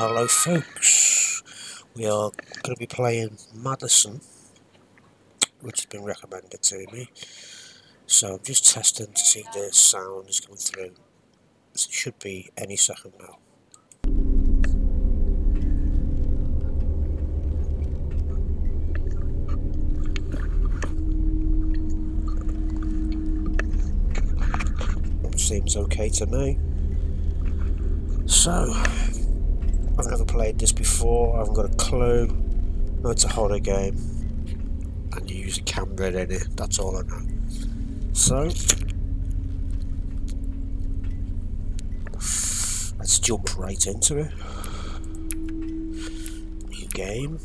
Hello folks, we are going to be playing Madison, which has been recommended to me. So I'm just testing to see if the sound is coming through. It should be any second now. Seems okay to me. So, I've never played this before, I haven't got a clue. No, it's a horror game. And you use a camera in it, that's all I know. So, let's jump right into it. New game.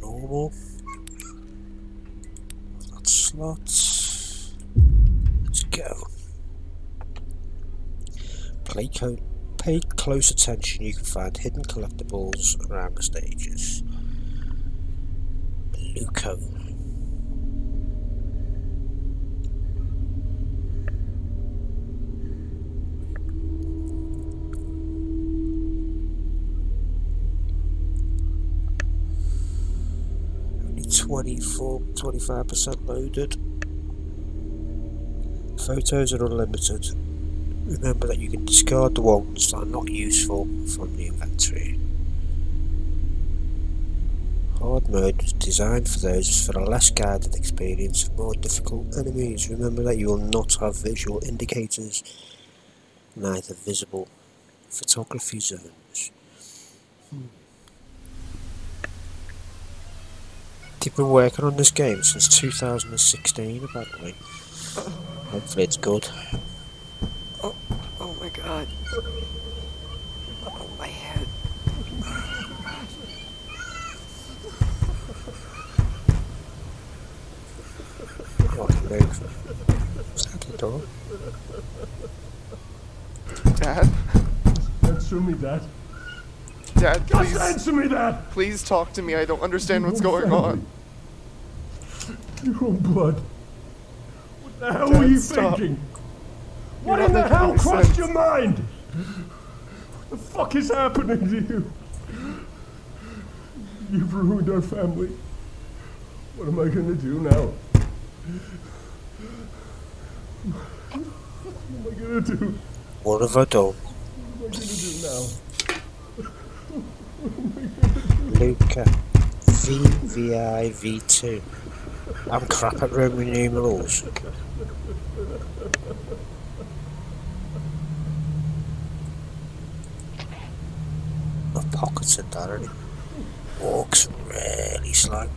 Normal. Slots. Let's go. Play code pay close attention you can find hidden collectibles around the stages. Luco. Only 24, 25% loaded. Photos are unlimited. Remember that you can discard the ones that are not useful from the inventory. Hard mode was designed for those for a less guided experience of more difficult enemies. Remember that you will not have visual indicators, neither visible photography zones. Hmm. They've been working on this game since 2016 apparently. Hopefully it's good god. Oh, my head. Walking move. Is that the door? Dad? Answer me that. Dad, please. Just answer me that! Please talk to me. I don't understand what's going on. Your own blood. What the hell Dad, were you stop. thinking? What in the hell crossed sense. your mind? What the fuck is happening to you? You've ruined our family. What am I gonna do now? What am I gonna do? What have I done? What am I gonna do now? Luca. VVI V2. I'm crap at Roman numerals. Pockets in that, and he walks really slow.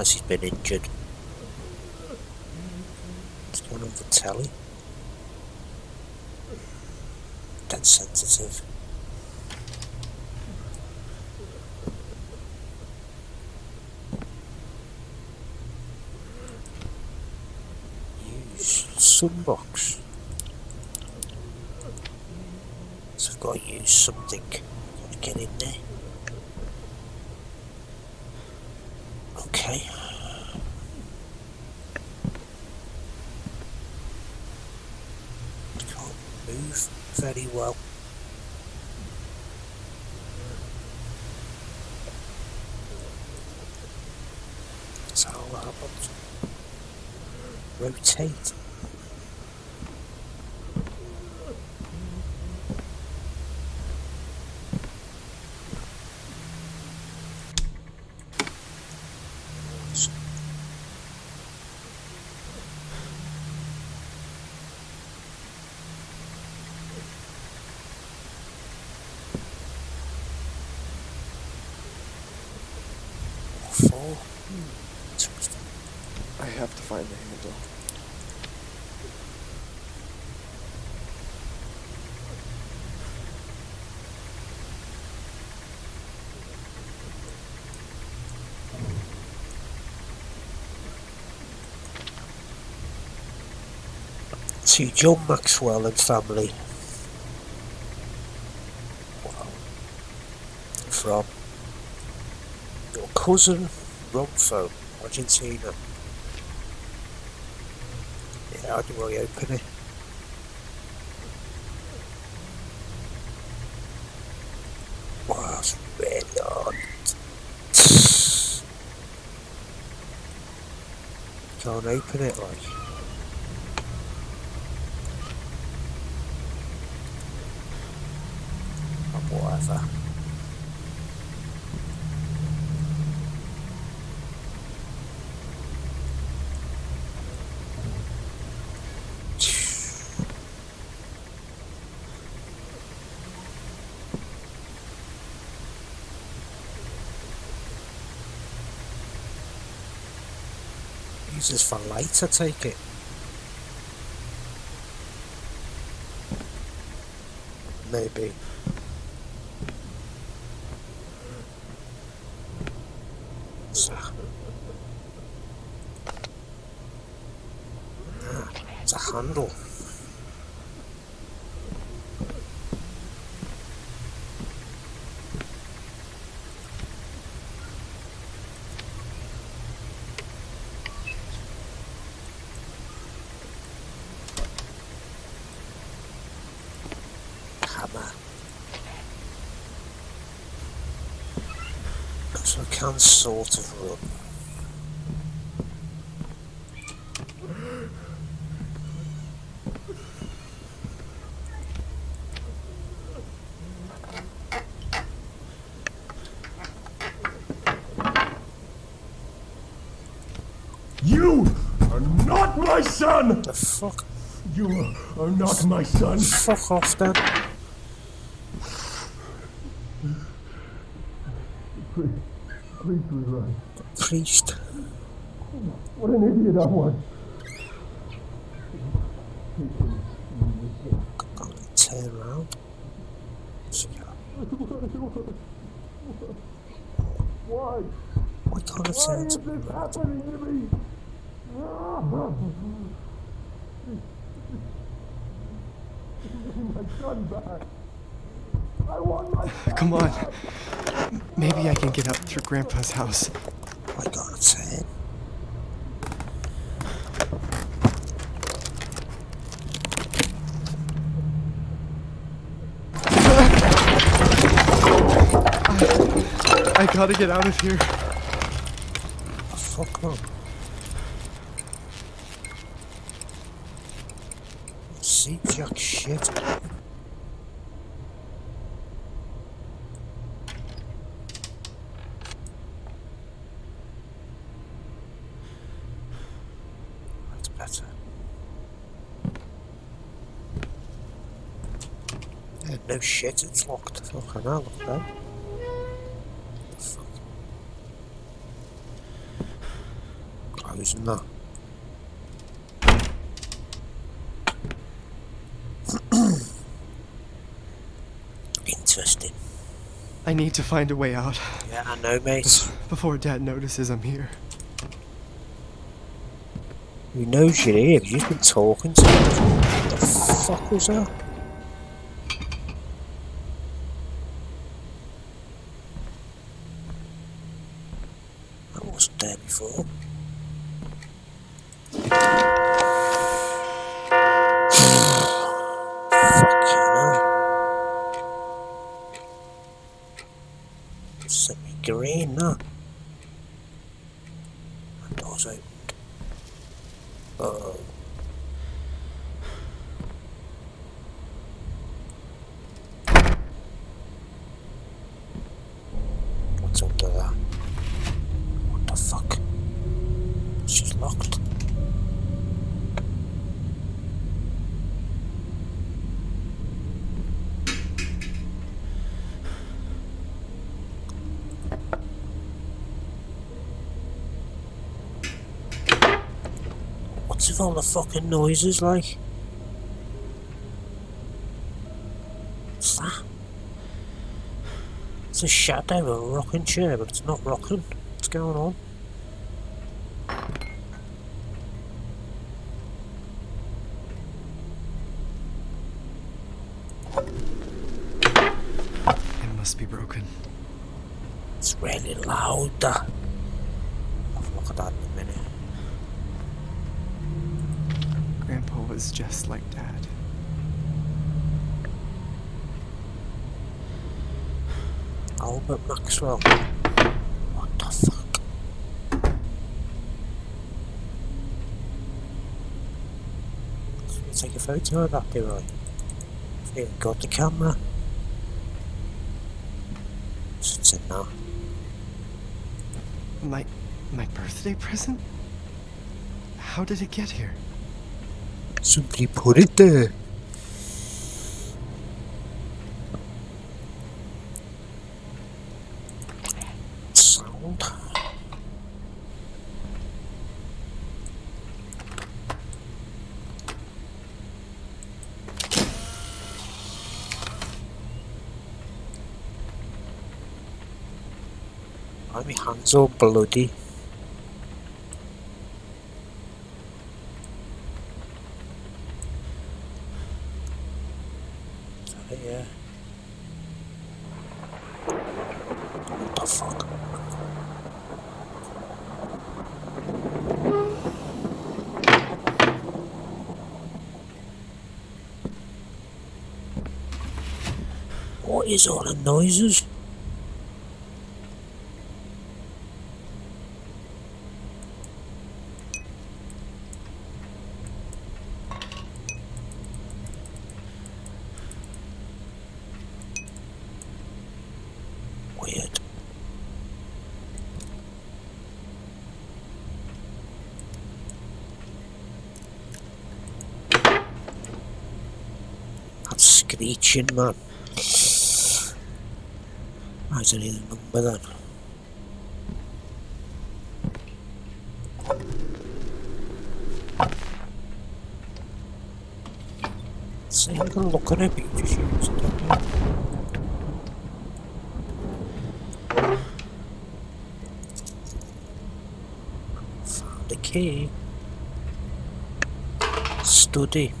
unless he's been injured. It's going on the telly. Dead sensitive. Use sunbox. So Got to use something. To get in there. Okay. Can't move very well. That's how that happens. Rotate. Four. Interesting. I have to find the handle. To John Maxwell and family. From your cousin Romfo, Argentina. Yeah, how do I open it? Wow, it's really hard. Can't open it like. or whatever. Use this for light, I take it. Maybe. So. Ah, it's a handle. Hammer. So I can sort of run. You are not my son! The fuck? You are not my son. Fuck off then. Please, please rerun. Priest. What an idiot I was. Turn around. Why? Why can't I Why turn is this happening to me? My son back. I want my son Come on. Maybe I can get up through Grandpa's house. Why can't I turn? I gotta get out of here. Fuck no. See jack shit. That's better. No shit, it's locked. Fucking hell, look then. The fuck? noise and that. Interesting. I need to find a way out Yeah, I know, mate. before Dad notices I'm here. Who knows you're here? You've been talking to me. What the fuck was that? I wasn't there before. Fucking hell. Sent me green, that. That door's opened. Uh-oh. What's under there? What the fuck? She's locked. What's all the fucking noises like? What's that? It's a shadow of a rocking chair, but it's not rocking. What's going on? It must be broken. It's really loud. That. I'll have a look at that in a minute. Grandpa was just like Dad. Albert Maxwell. What the fuck? Should we take a photo of that, do I? Even got the camera. What's in there? My my birthday present? How did it get here? Somebody put it there. Sound. All bloody? What the fuck? What is all the noises? Weird. Screeching, man. I don't need a number then. See, I'm gonna look at use it. Found the key. Study.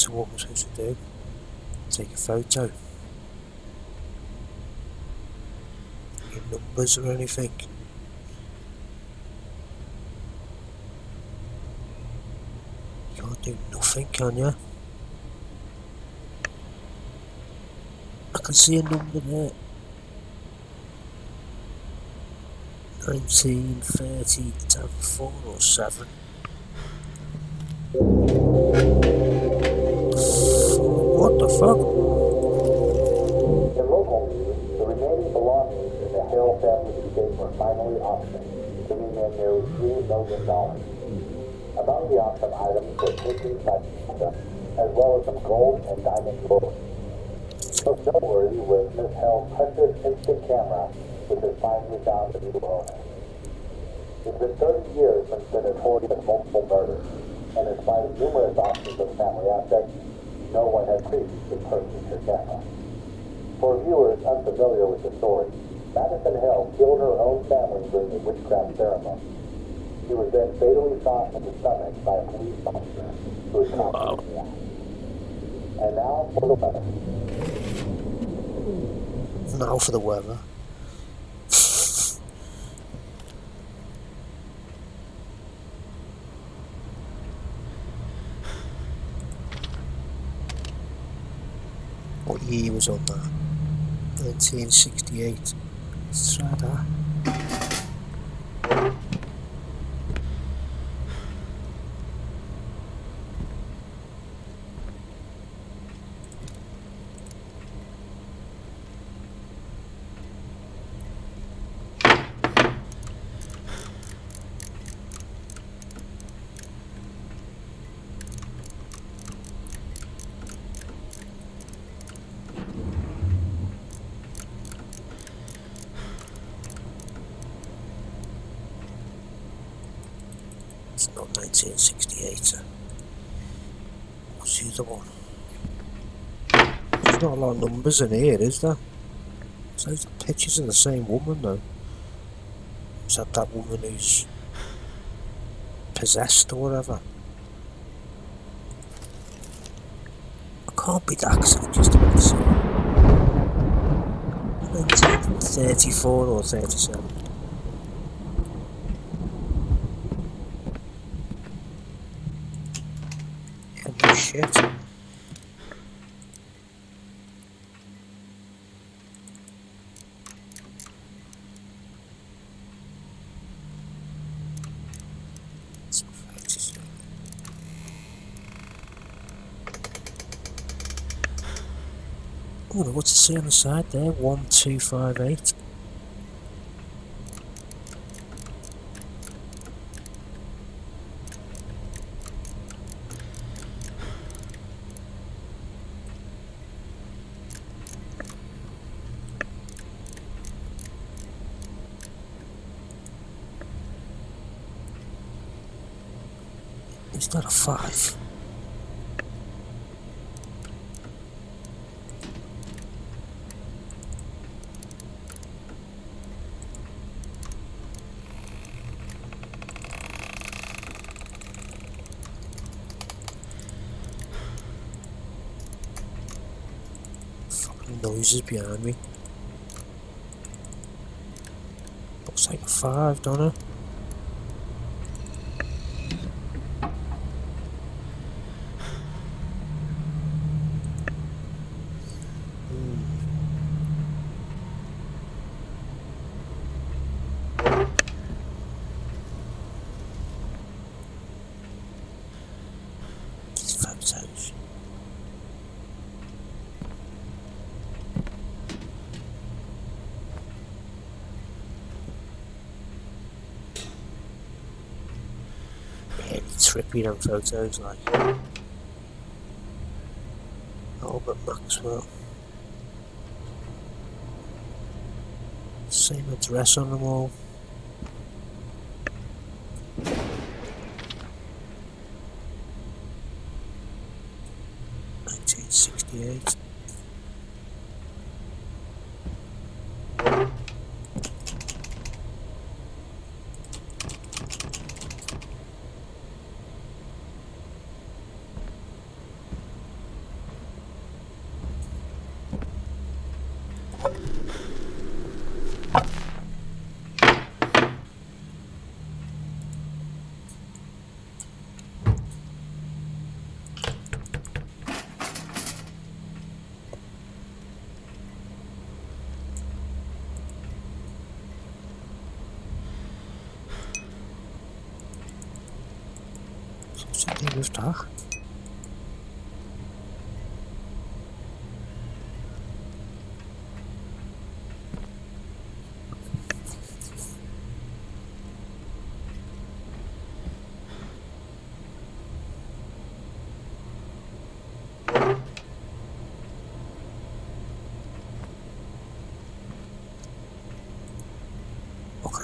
So what I supposed to do? Take a photo. Any numbers or anything? You can't do nothing, can you? I can see a number there. 19, 30, 10, 4 or 7. Fuck? In local news, the remaining belongings in the Hill family estate were finally auctioned, bringing in nearly $3 million. Among the auction items were paintings by Picasso, as well as some gold and diamond jewelry. Most noteworthy was Miss Hill's precious instant camera, which has finally found a new owner. It's been 30 years since the notorious multiple murders, and in spite of numerous auctions of family assets, no one had previously purchased her camera. For viewers unfamiliar with the story, Madison Hill killed her own family during a witchcraft ceremony. She was then fatally shot in the stomach by a police officer who was the act. And now for the weather. Now for the weather. Year was on that? 1968. Let's try that. It's not 1968. uh, What's the other one? There's not a lot of numbers in here, is there? So the pictures of the same woman though. Is that woman who's possessed or whatever? I can't be that 'cause I've just about to see it. 1934 or 37. Yeah, no shit. Some photos. Say on the side there? 1258. It's not a 5. Fucking noises behind me. Looks like a 5, don't it? These photos. Yeah, trippy them photos like Albert Maxwell. Same address on them all. Ach.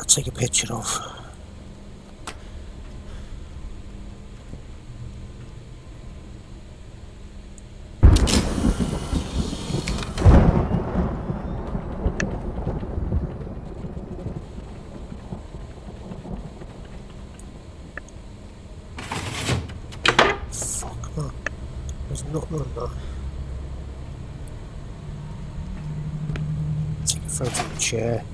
take a picture of chair.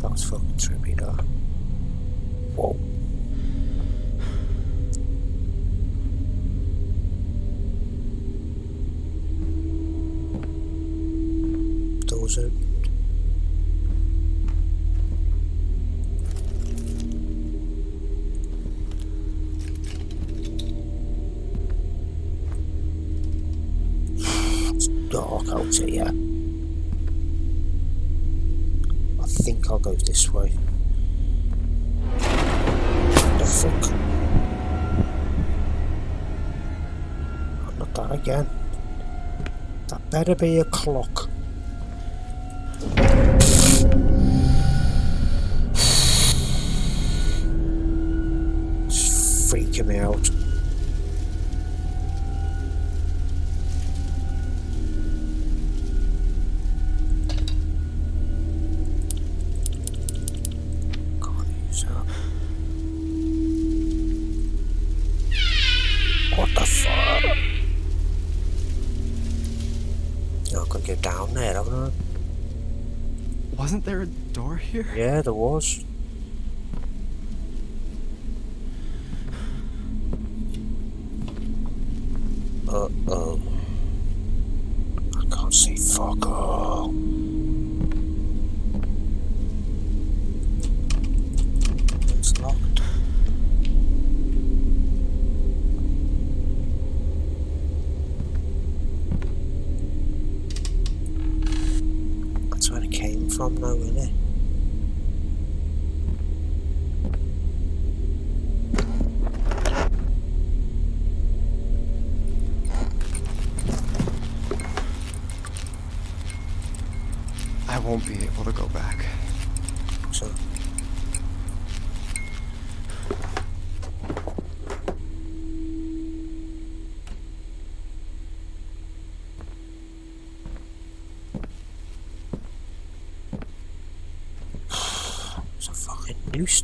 That's fucking trippy though. had to be a clock. here? Yeah, there was.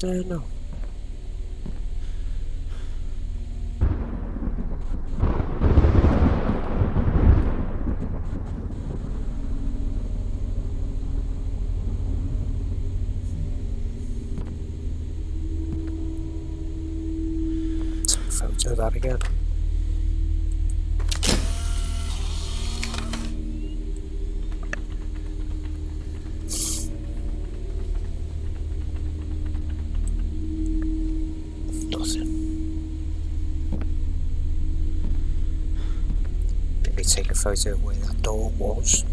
understand now. photo of where that door was.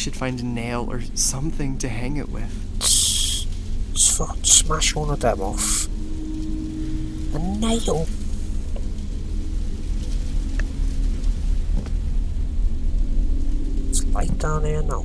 Should find a nail or something to hang it with. Smash one of them off. A nail. It's light down here now.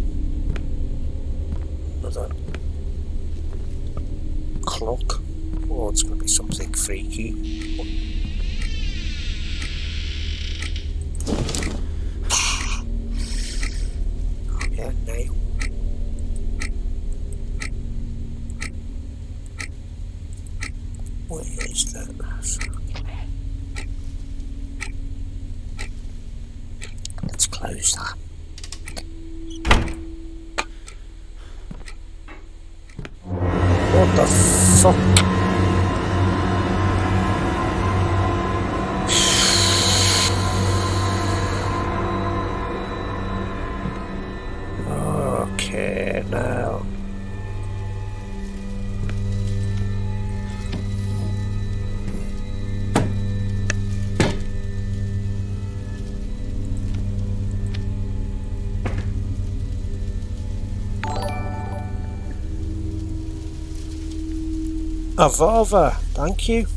Avarva, thank you.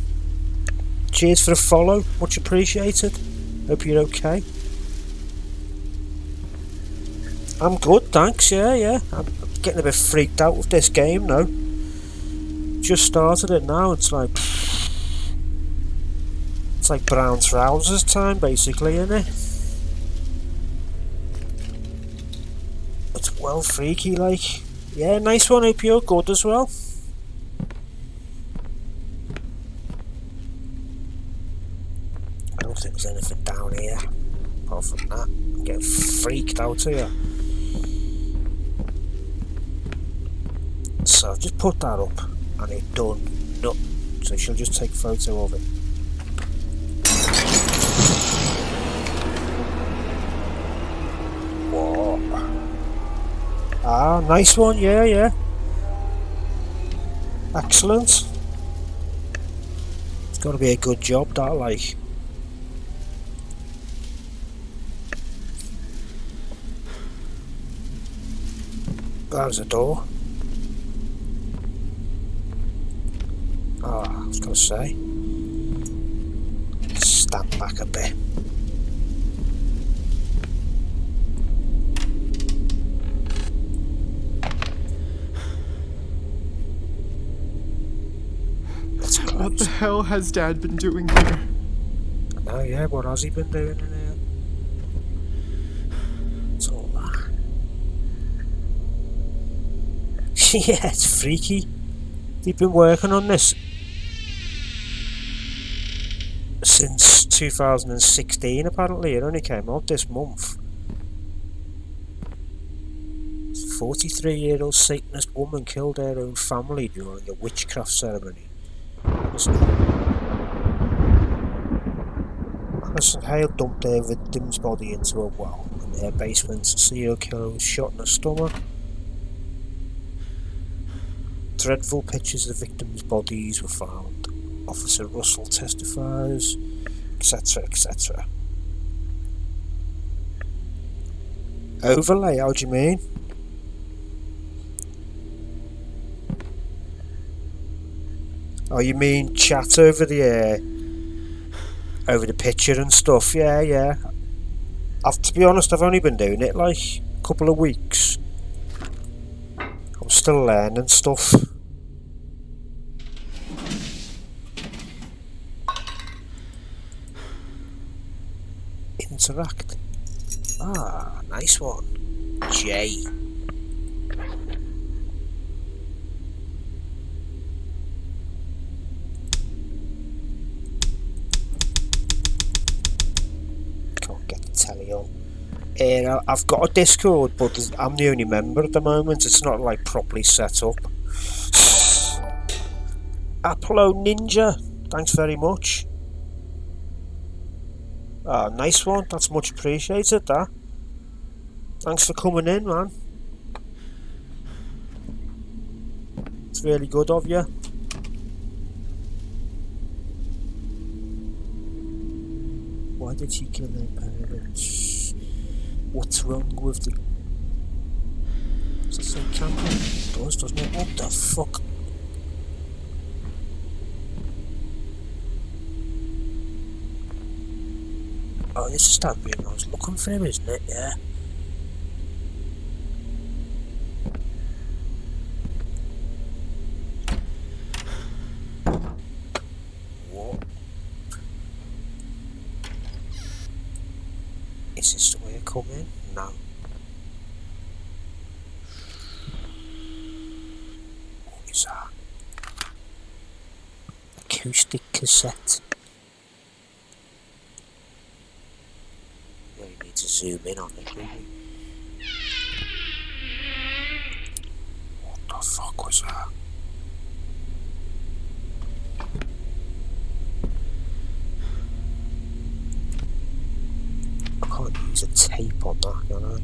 Cheers for the follow, much appreciated. Hope you're okay. I'm good, thanks, yeah, yeah. I'm getting a bit freaked out with this game now. Just started it now, it's like. It's like brown trousers time, basically, isn't it? It's well freaky, like. Yeah, nice one, hope you're good as well. I don't think there's anything down here. Apart from that, I'm getting out here. So I've just put that up and it done. No. So she'll just take a photo of it. Whoa. Ah, nice one, yeah, yeah. Excellent. It's got to be a good job, that, like. There's a door. Oh, I was going to say. Stand back a bit. What the hell has Dad been doing here? Oh yeah, what has he been doing yeah, it's freaky. They've been working on this since 2016 apparently. It only came out this month. 43 year old Satanist woman killed her own family during a witchcraft ceremony. Alison Hale dumped her victim's body into a well in their basement. A serial killer was shot in the stomach. Dreadful pictures of victims' bodies were found. Officer Russell testifies, etc., etc. Overlay, how do you mean? Oh, you mean chat over the air? over the picture and stuff. Yeah, yeah. I've, to be honest, I've only been doing it like a couple of weeks. I'm still learning stuff. Interact. Ah, nice one. J. Can't get the telly on. Uh, I've got a Discord, but I'm the only member at the moment. It's not like properly set up. Apollo Ninja, thanks very much. Ah, nice one. That's much appreciated. That. Thanks for coming in, man. It's really good of you. Why did she kill parents? What's wrong with the that say camera? It does, doesn't? What the fuck? Oh, this is that room I was looking for isn't it? Yeah. What? Is this the way I come in? No. What is that? Acoustic cassette. Really need to zoom in on it, really. What the fuck was that? I can't use a tape on that, can I?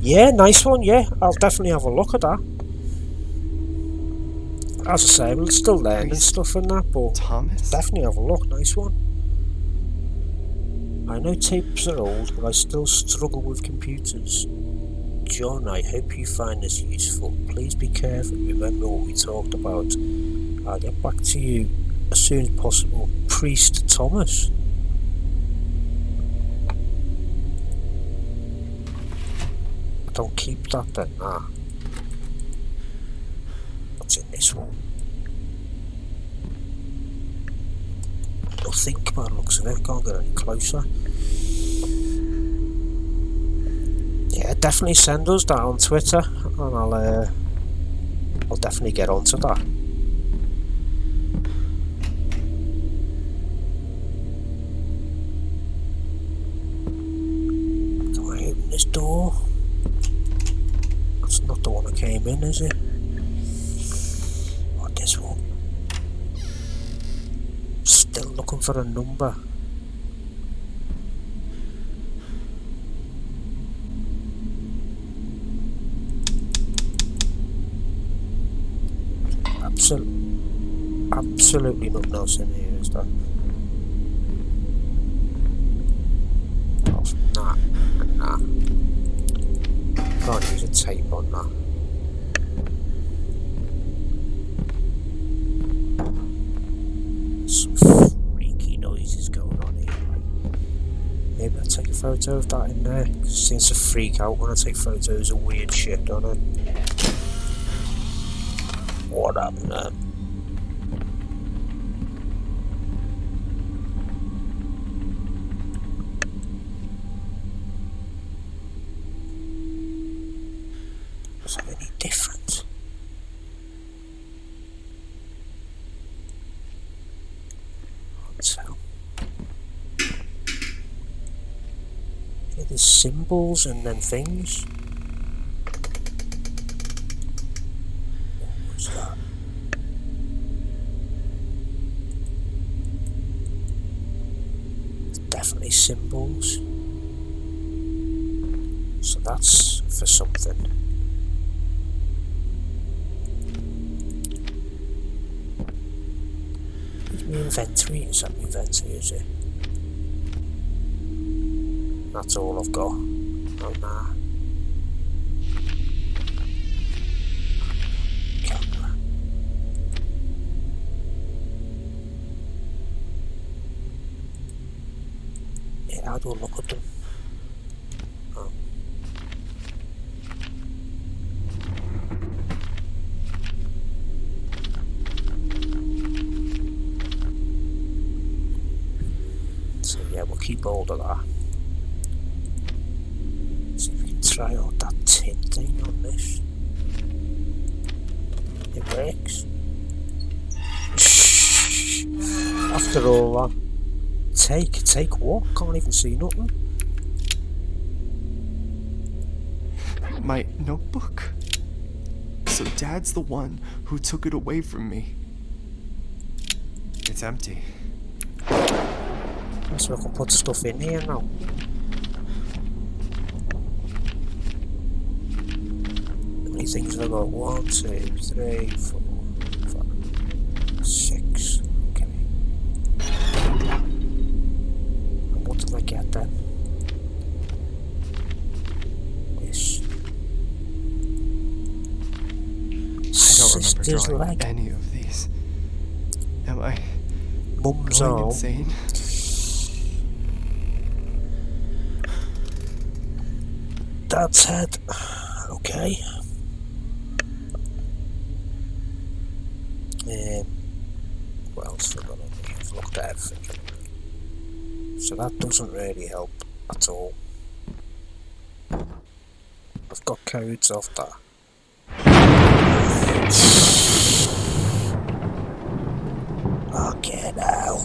Yeah, nice one, yeah. I'll definitely have a look at that. As I say, we're still learning stuff and that, but Thomas? definitely have a look. Nice one. I know tapes are old, but I still struggle with computers. John, I hope you find this useful. Please be careful. Remember what we talked about. I'll get back to you as soon as possible. Priest Thomas. Don't keep that then. Ah. What's in this one? Nothing by the looks of it. Can't get any closer. Yeah, definitely send us that on Twitter, and I'll uh, I'll definitely get onto that. Do I open this door? That's not the one I came in, is it? What this one? Still looking for a number. Absolutely, absolutely nothing else in here, is there? Nah, nah. Can't use a tape on that. Some freaky noises going on here. Like, maybe I'll take a photo of that in there. It seems to freak out when I take photos of weird shit, don't it? What happened there? Was that any different? Can't tell. Yeah, there's symbols and then things. What was that? Definitely symbols. So that's for something. Where's my inventory? Is that inventory, is it? That's all I've got. Oh nah. Camera. Yeah, how do I look at them? Oh. So yeah, we'll keep hold of that. See if we can try out that tin thing on this. It works. After all that, take, take what? Can't even see nothing. My notebook? So Dad's the one who took it away from me. It's empty. So I can put stuff in here now. How many things have I got? One, two, three, four, five, six. Okay. And what did I get then? Any of these. Am I going insane? Dad's head. Okay. Um, what else have I got on here? I've looked at everything. So that doesn't really help at all. I've got codes off that. Okay now.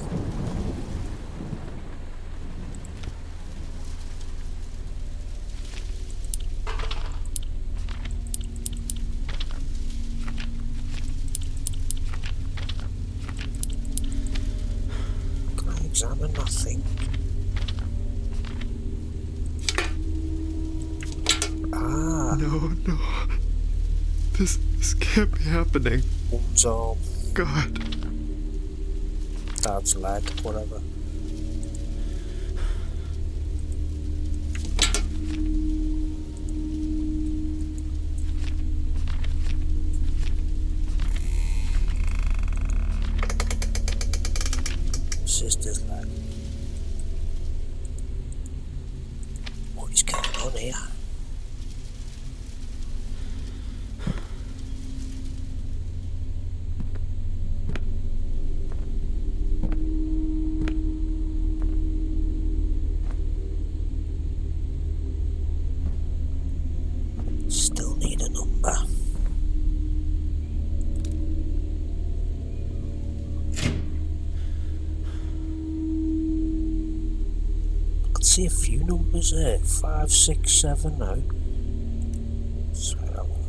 Can I examine nothing? Ah, No, no. This, this can't be happening. arm, God. dad's leg, whatever. Five, six, seven now. So that one.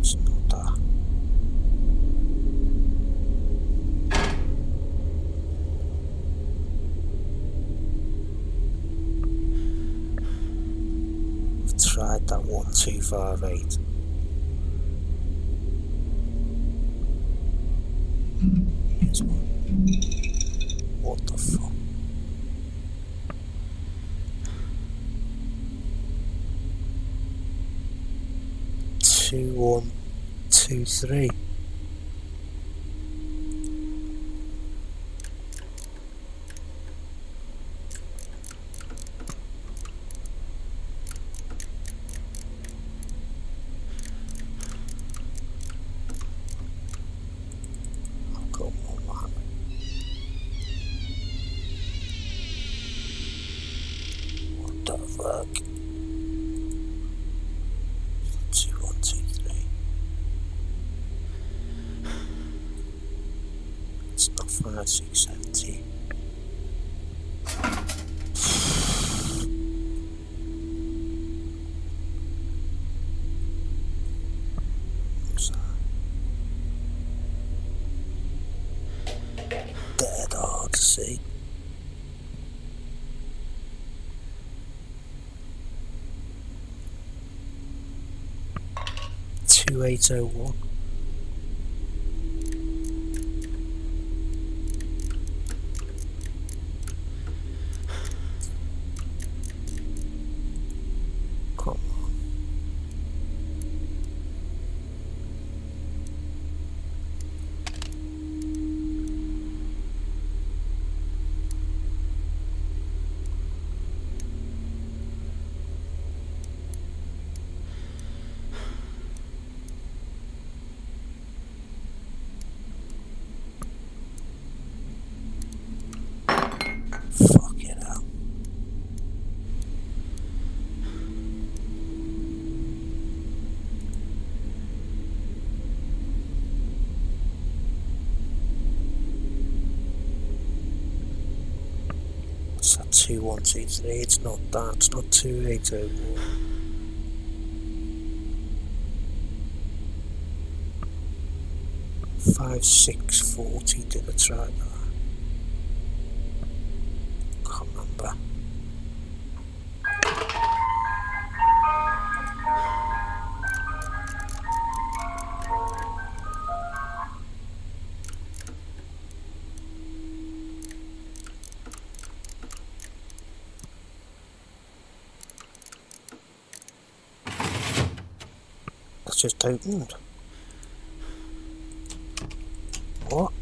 It's not that. I've tried that one two five eight. What the fuck? Two one two three. 2801. Two one two three. It's not that. It's not two eight oh one. Five six forty. Did I try that? Just opened. What? Oh.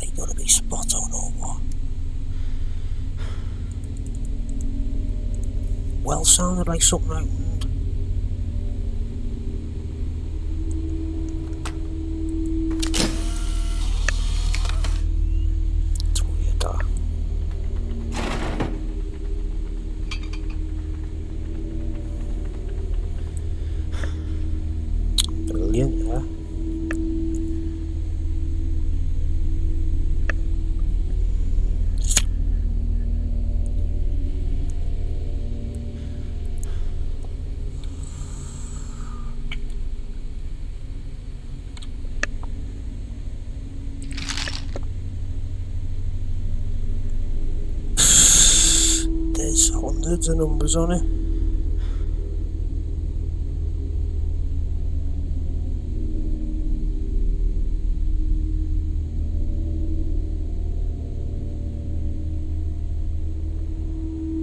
They gotta be spot on or what? Well sounded like something opened. It's weird, uh. Brilliant, yeah. There's hundreds of numbers on it.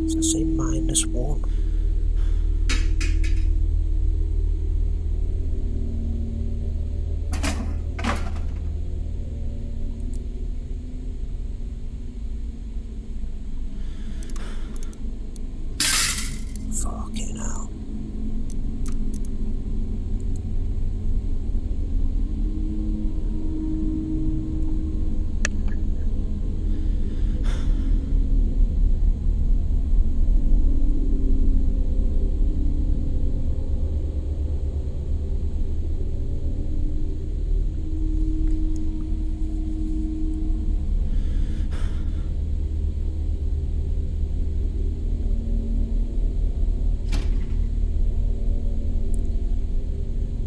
Does that say minus one? Fucking hell.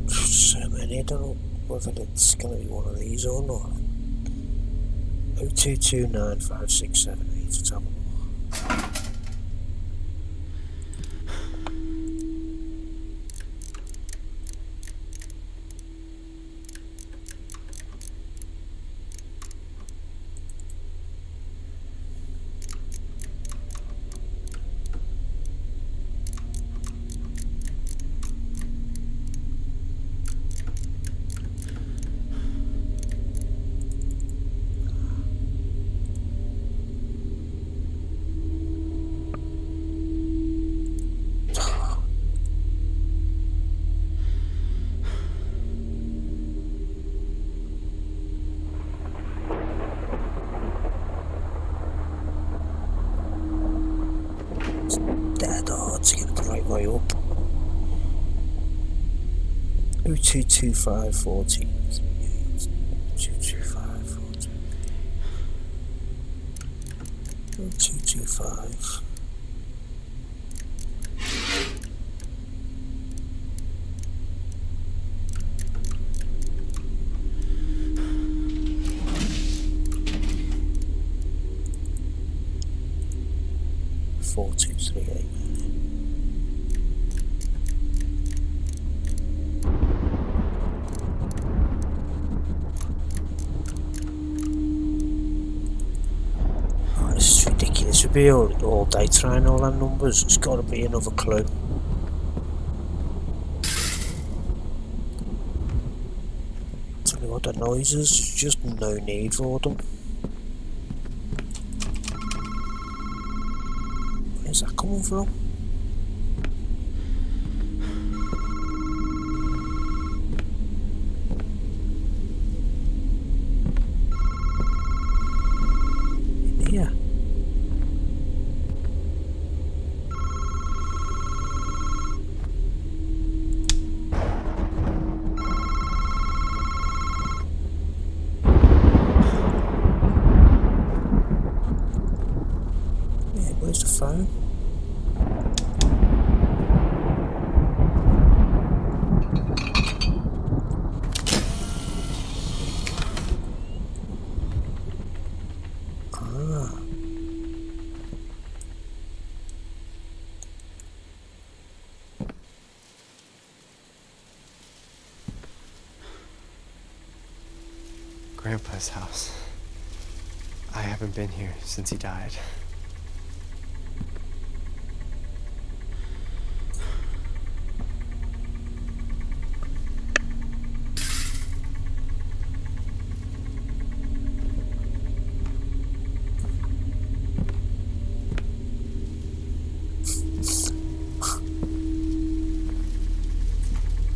so many. I don't know whether it's going to be one of these or not. 02295678. Let's have a look. dead hard to get the right way up. 0225 14. 0225 14. 0225. Four two three eight. Oh, this is ridiculous. We'll be all, all day trying all them numbers. It's got to be another clue. Tell you what, the noises, just no need for them. Where's that coming from? In here. Yeah, where's the phone? Ah. Grandpa's house. I haven't been here since he died.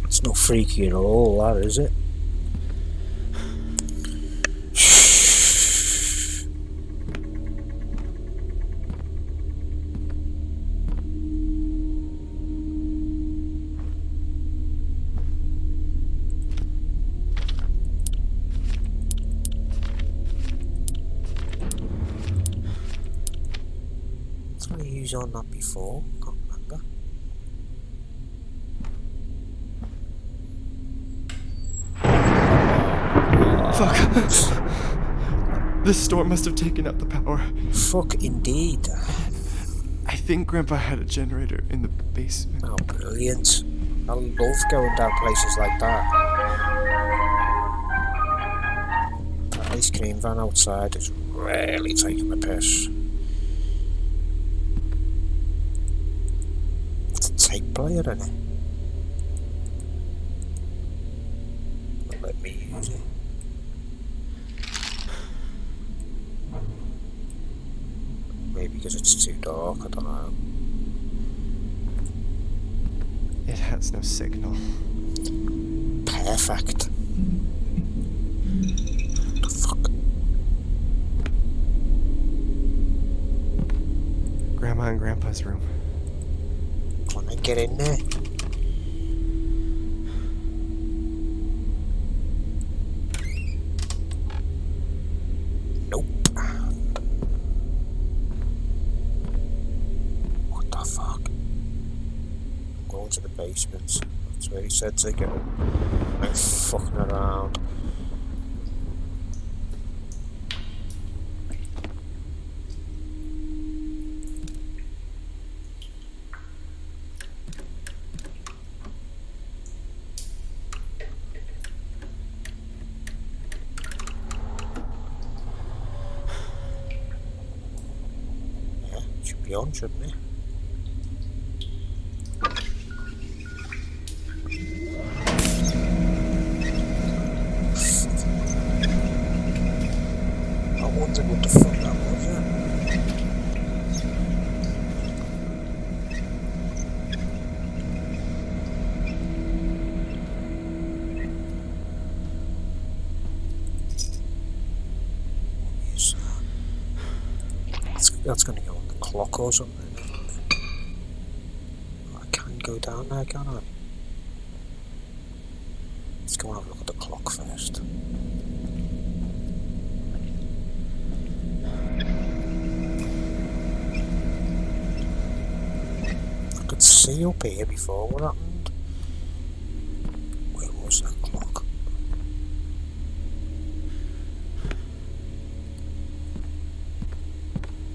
It's not freaky at all, that is it? Did I use on that before? Can't remember. Fuck. this storm must have taken out the power. Fuck indeed. I think Grandpa had a generator in the basement. Oh, brilliant. I love going down places like that. That ice cream van outside is really taking the piss. Tape player, it? Let me use it. Maybe because it's too dark, I don't know. It has no signal. Perfect. The fuck? Grandma and Grandpa's room. Get in there. Nope. What the fuck? I'm going to the basement. That's where he said to go. I'm fucking around. Yeah, should be on, shouldn't it? I wondered what the fuck that? That's, to go on the clock or something. I can't go down there, can I? Let's go and have a look at the clock first. I here before what happened. Where was that clock?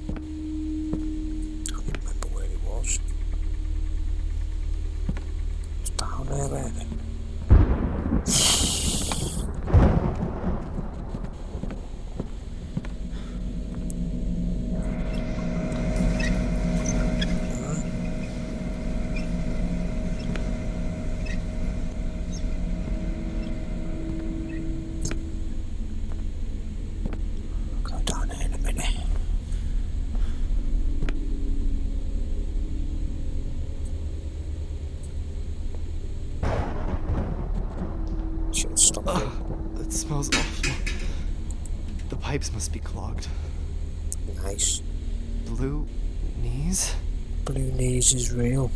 I can't remember where it was. It's down there, there. Go down there in a minute. Should have stopped it. It smells awful. The pipes must be clogged. Nice. Blue knees? Blue knees is real.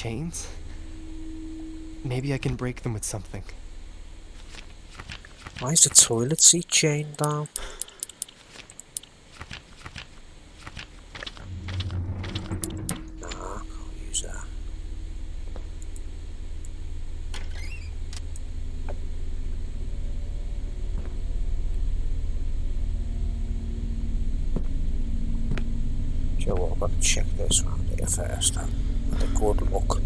Chains? Maybe I can break them with something. Why is the toilet seat chained down? Nah, I can't use that. Show what? I've got to check this round here first. Then. With a good look.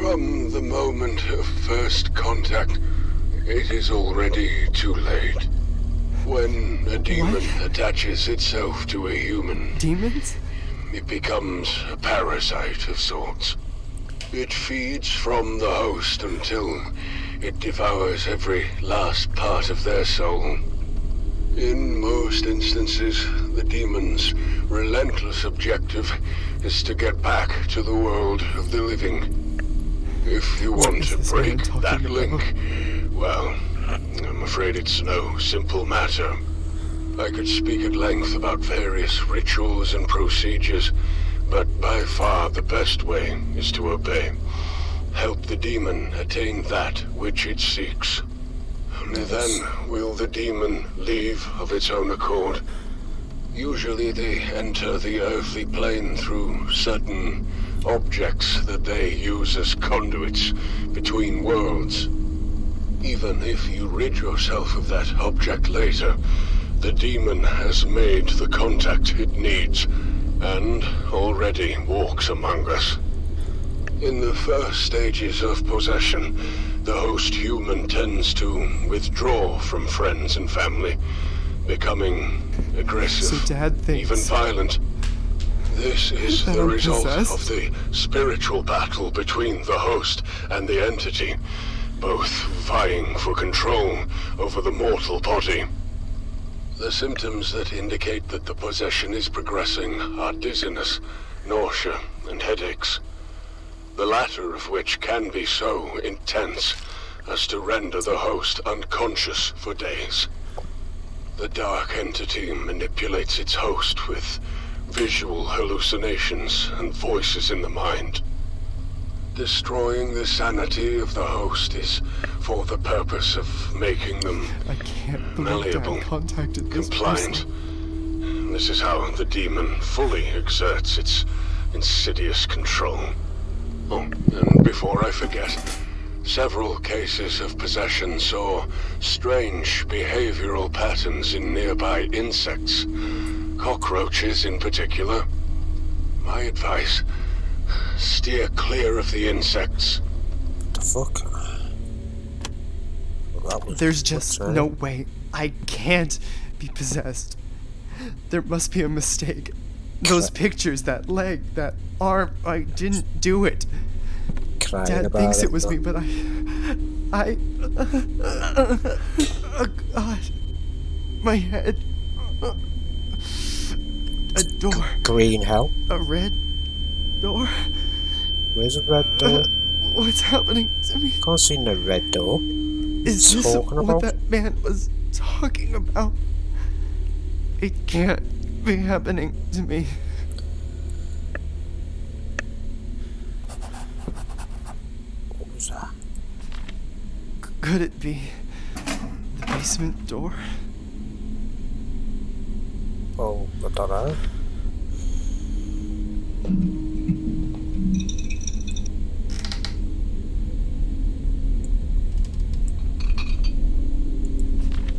From the moment of first contact, it is already too late. When a demon attaches itself to a human, Demons? it becomes a parasite of sorts. It feeds from the host until it devours every last part of their soul. In most instances, the demon's relentless objective is to get back to the world of the living. If you want to break that link, well, I'm afraid it's no simple matter. I could speak at length about various rituals and procedures, but by far the best way is to obey. Help the demon attain that which it seeks. Only then will the demon leave of its own accord. Usually they enter the earthly plane through certain objects that they use as conduits between worlds. Even if you rid yourself of that object later, the demon has made the contact it needs, and already walks among us. In the first stages of possession, the host human tends to withdraw from friends and family, becoming aggressive, So Dad thinks- even violent. This is the result possessed? of the spiritual battle between the host and the entity, both vying for control over the mortal body. The symptoms that indicate that the possession is progressing are dizziness, nausea, and headaches. The latter of which can be so intense as to render the host unconscious for days. The dark entity manipulates its host with visual hallucinations and voices in the mind. Destroying the sanity of the host is for the purpose of making them I can't Malleable, Dad contacted this compliant. person. This is how the demon fully exerts its insidious control. Oh, and before I forget, several cases of possession saw strange behavioral patterns in nearby insects, cockroaches in particular. My advice, steer clear of the insects. What the fuck? Well, that was There's just what's no way. I can't be possessed. There must be a mistake. Those pictures, that leg, that arm, I didn't do it. Crying Dad about thinks it was no. me, but I. I. Oh, God. My head. A door. Green hell. A red door. Where's the red door? Oh, what's happening to me? Can't see no red door. Is this what about? that man was talking about? It can't be happening to me. What was that? C- Could it be the basement door? Oh, I don't know.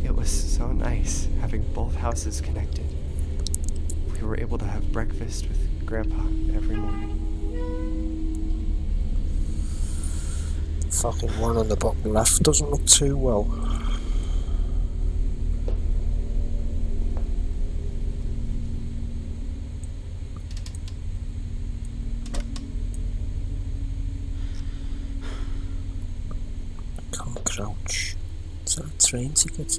It was so nice having both houses connected. We were able to have breakfast with Grandpa every morning. Fucking one on the bottom left doesn't look too well. Can't crouch. Is that a train ticket?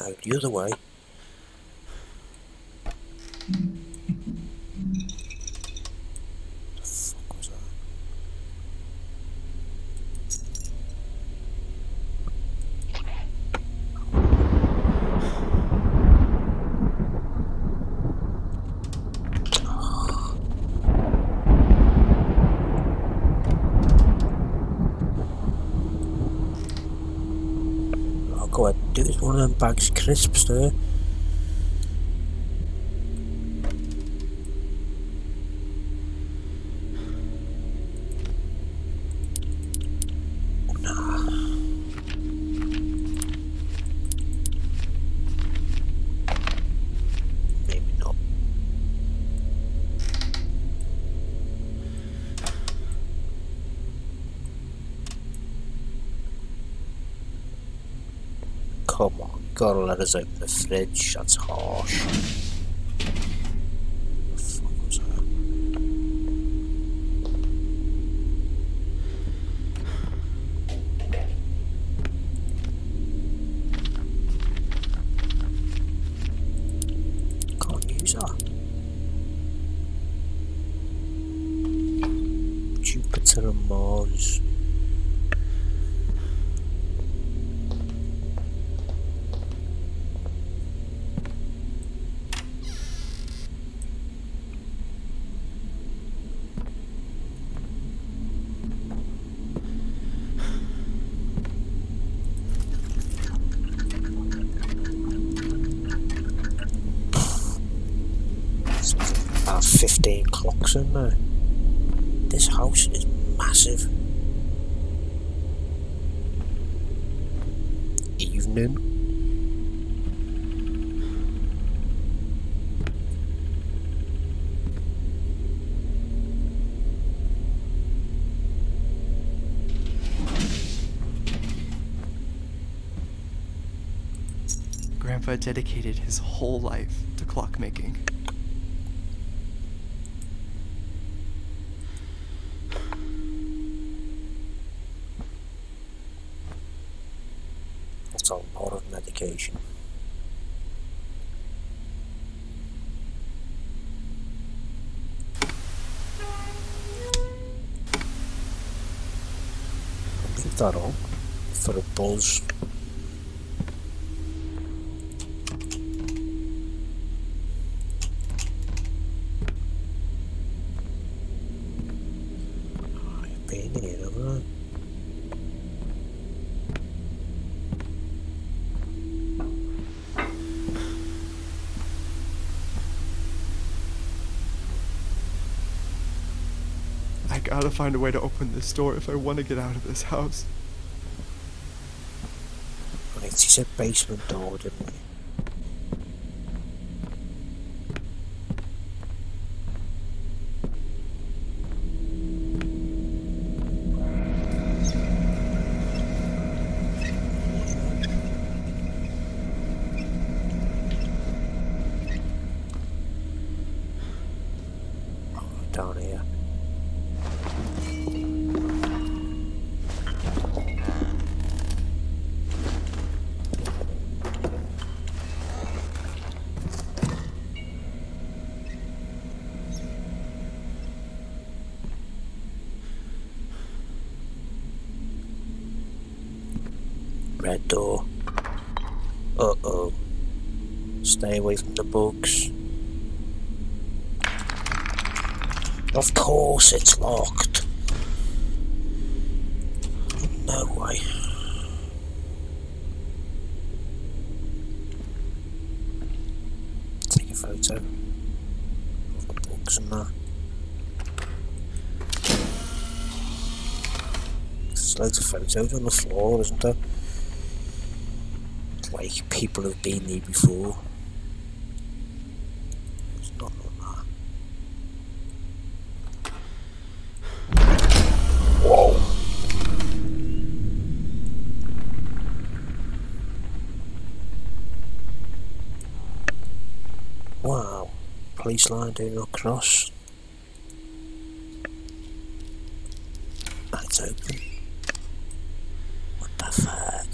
No, the way. The fuck was that? Go ahead, do it. One of them bags of crisps there. Nah. Maybe not. Come on, let us open the fridge. That's harsh. The fuck was that? Can't use that. Jupiter and Mars. There's about 15 clocks in there. This house is massive. Evening. Grandpa dedicated his whole life to clockmaking. That's a lot of medication. That on for a buzz. I've been here, haven't I? I gotta find a way to open this door if I want to get out of this house. Right, he a basement door, didn't he? Oh, Down here. Red door. Uh oh. Stay away from the books. Of course it's locked. No way. Take a photo of the books and that. There's loads of photos on the floor, isn't there? Like people have been there before. There's not on that. Whoa! Wow. Police line doing a cross. It's open. What the fuck?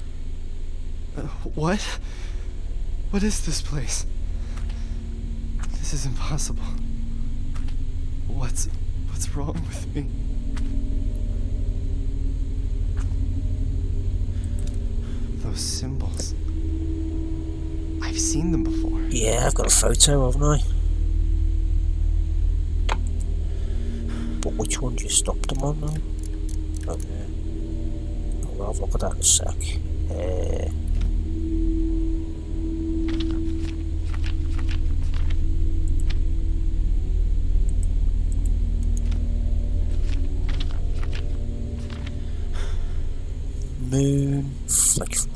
Uh, what? What is this place? This is impossible. What's what's wrong with me? Those symbols. I've seen them before. Yeah, I've got a photo, haven't I? But which one do you stop them on now? Okay. I'll have a look at that in a sec. Uh,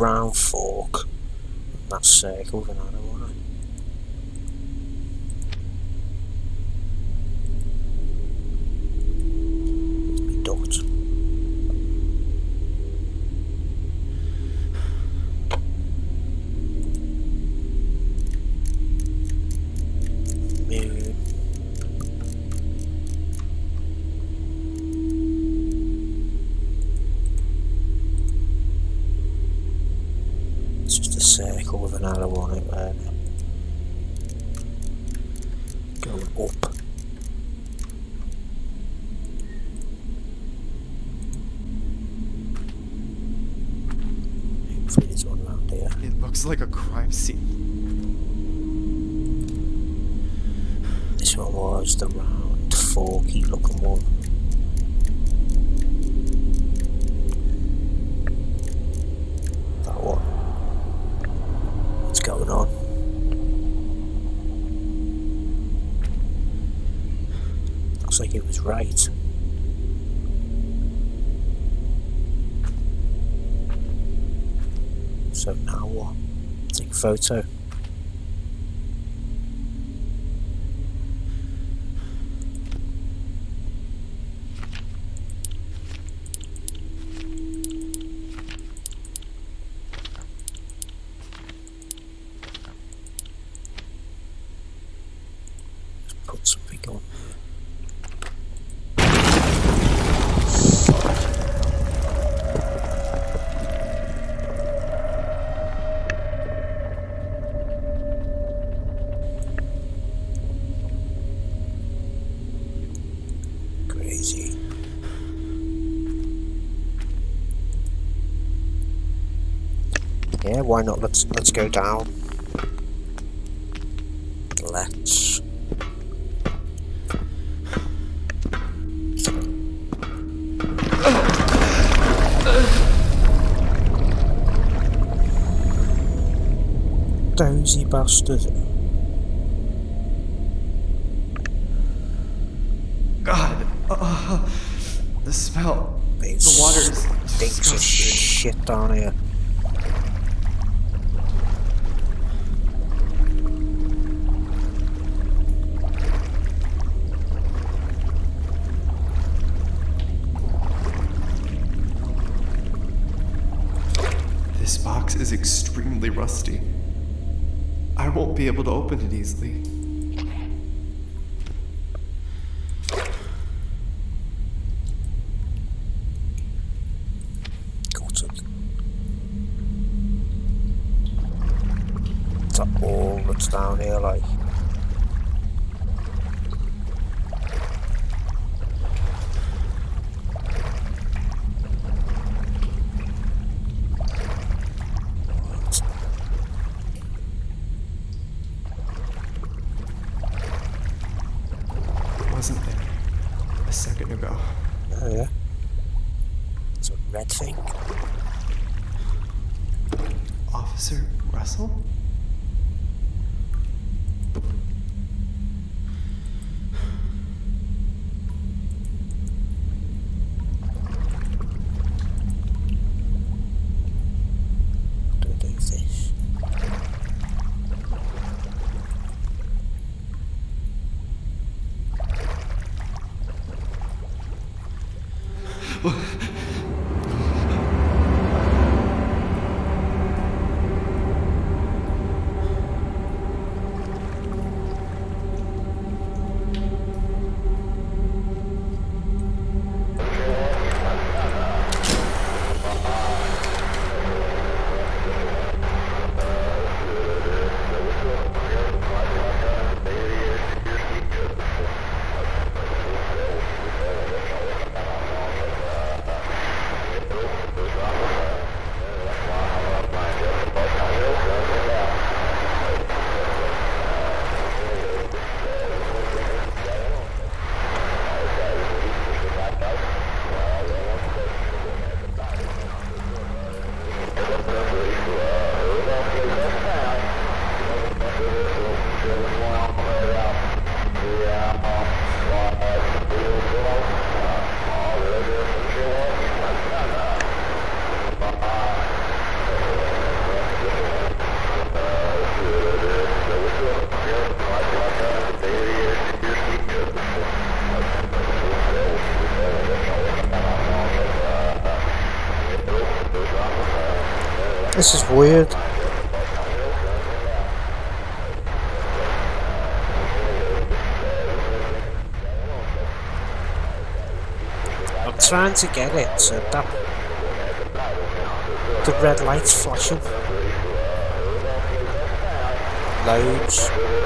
brown fork. That's circle, then I don't it. photo. why not? Let's let's go down. Let's. Dozy bastard. God, uh, the smell. The water stinks shit down here. won't be able to open it easily. This is weird. I'm trying to get it so that the red lights flashing. Loads.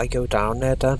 I go down there then?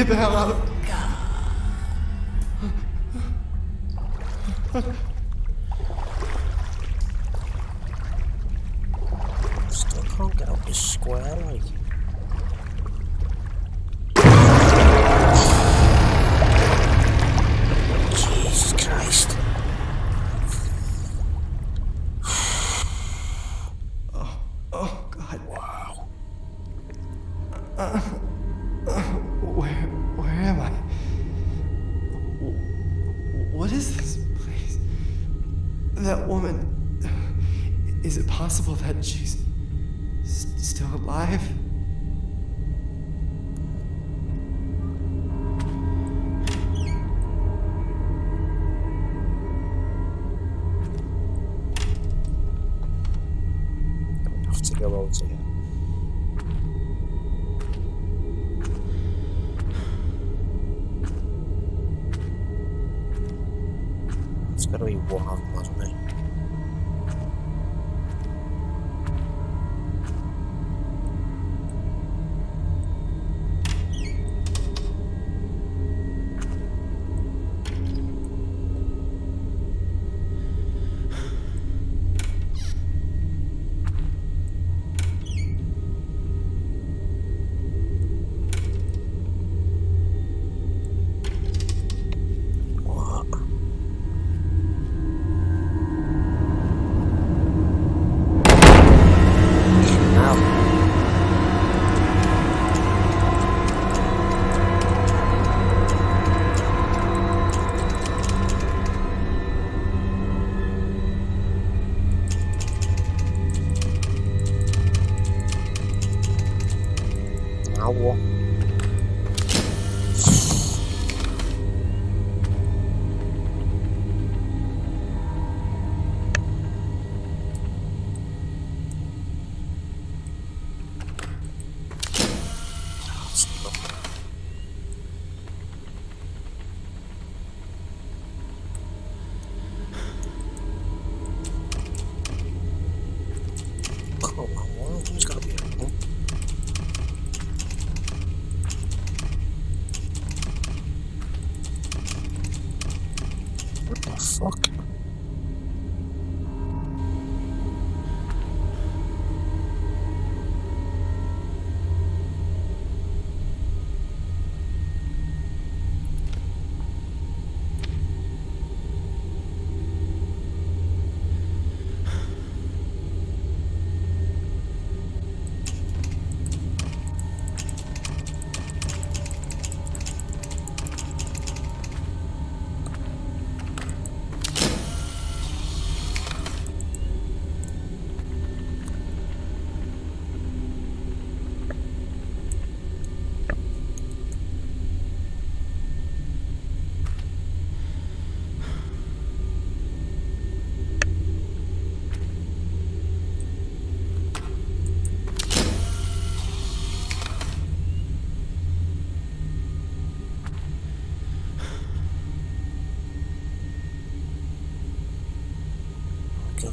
get the hell out of possible that she's st still alive?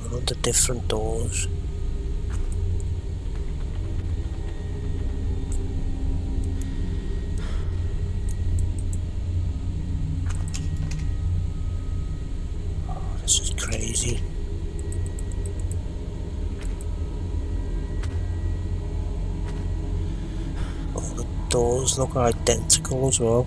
Going on to different doors. Oh, this is crazy. All the doors look identical as well.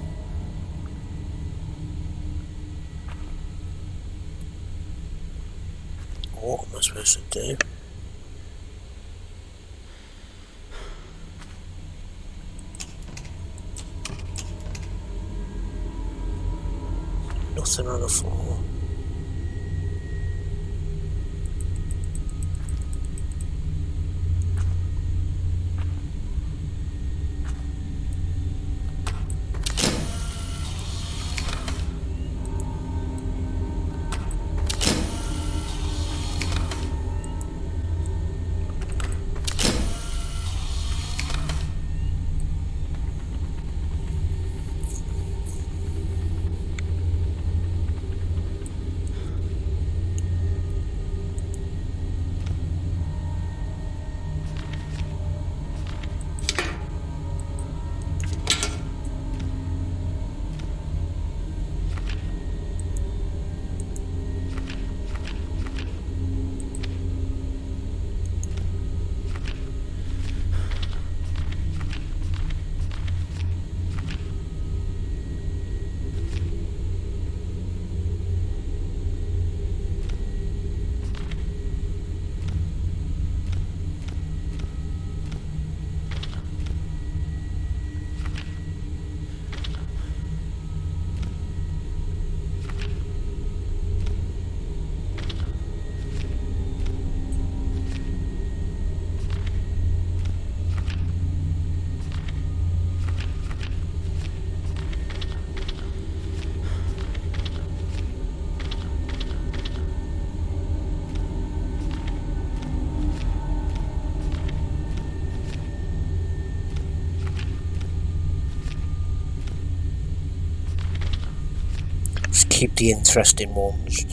Keep the interesting ones.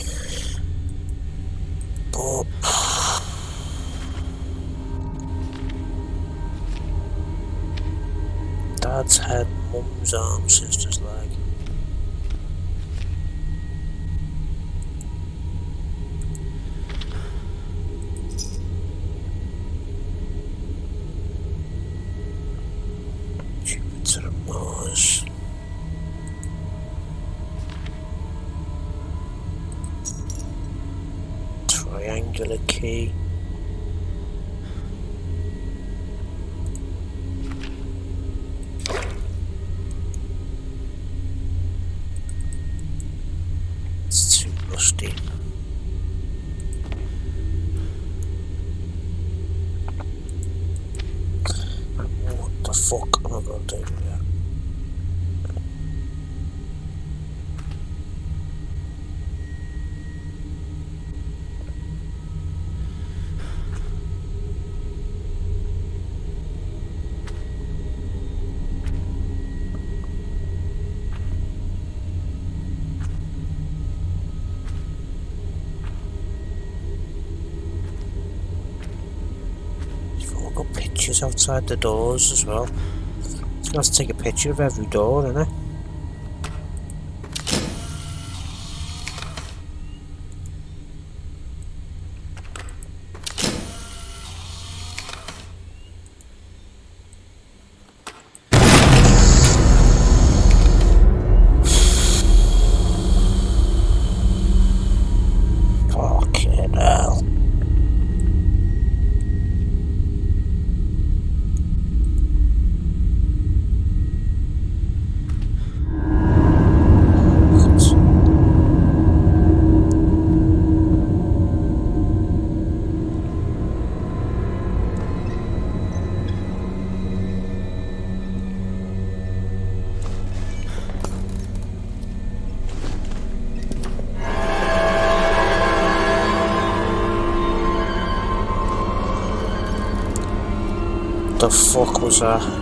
But Dad's head, mum's arm, sister's leg. outside the doors as well. It's nice to take a picture of every door, isn't it? uh,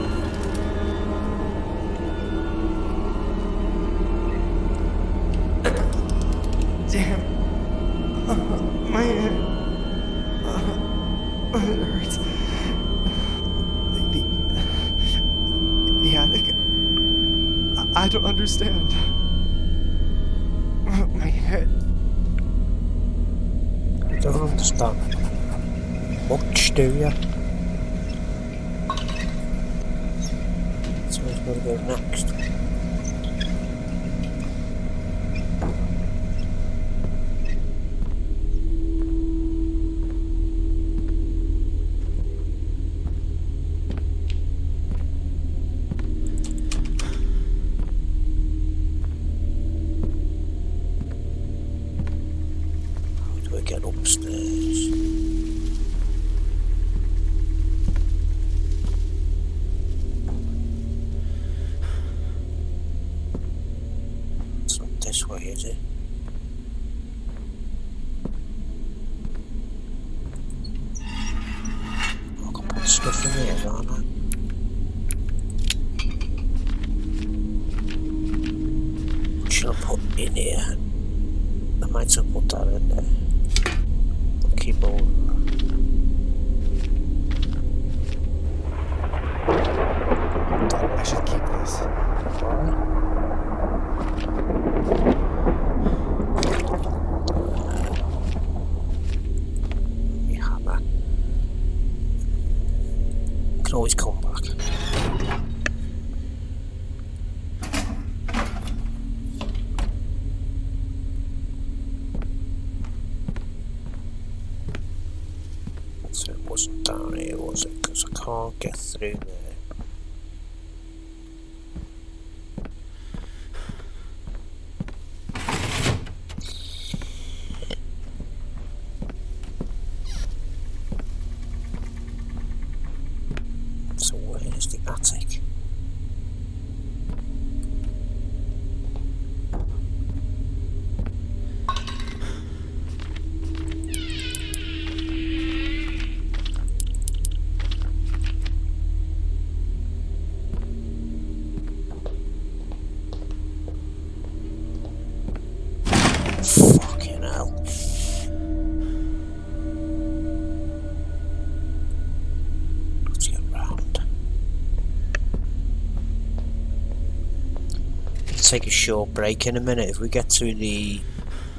take a short break in a minute. If we get to the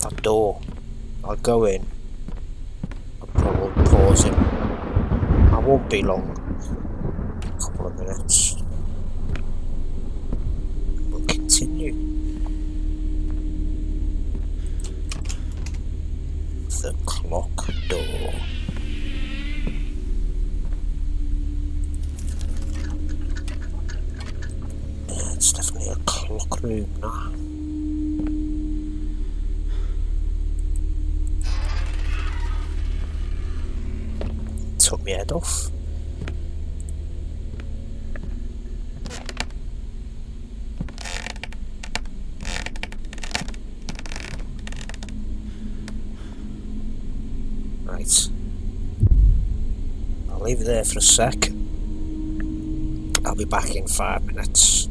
that door, I'll go in. I'll probably pause it. I won't be long. A couple of minutes. We'll continue. The clock door. Probably. Took me head off. Right. I'll leave it there for a sec. I'll be back in five minutes.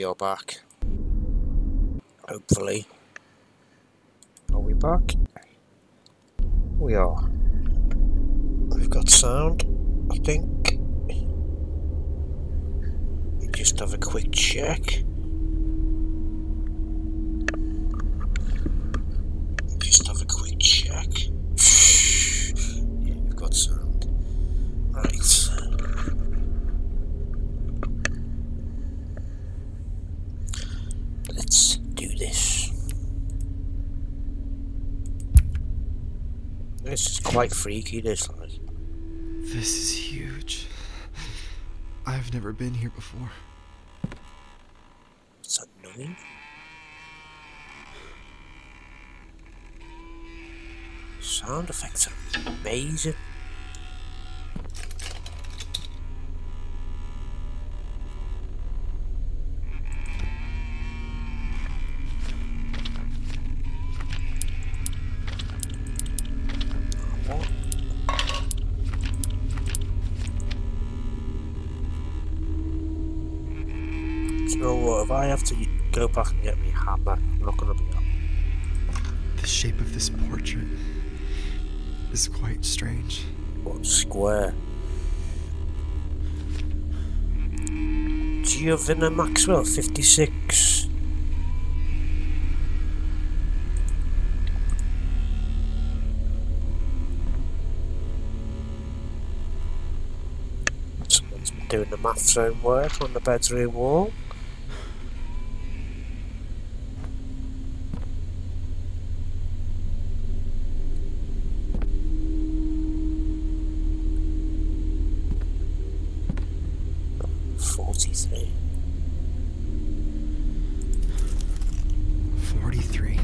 We are back. Hopefully. Are we back? We are. We've got sound, I think. Just have a quick check. Just have a quick check. yeah, we've got sound. Right. Let's do this. This is quite freaky, this one. This is huge. I've never been here before. Is that annoying? Sound effects are amazing. This portrait is quite strange. What square? Giovanna Maxwell, 56. Someone's been doing the maths homework on the bedroom wall. Forty-three. 43.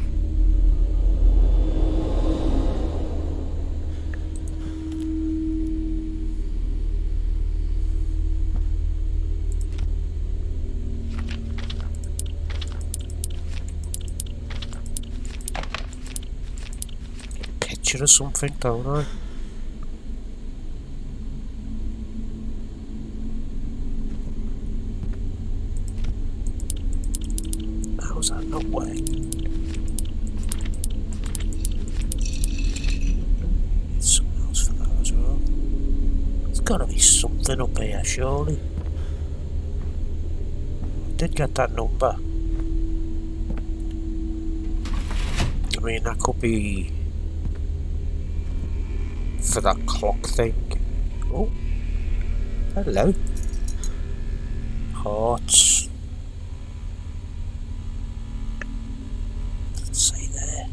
Picture or something, don't I? How's that not working? Something else for that as well. There's gotta be something up here, surely. I did get that number. I mean, that could be for that clock thing. Oh, hello. Hearts. Doesn't say there.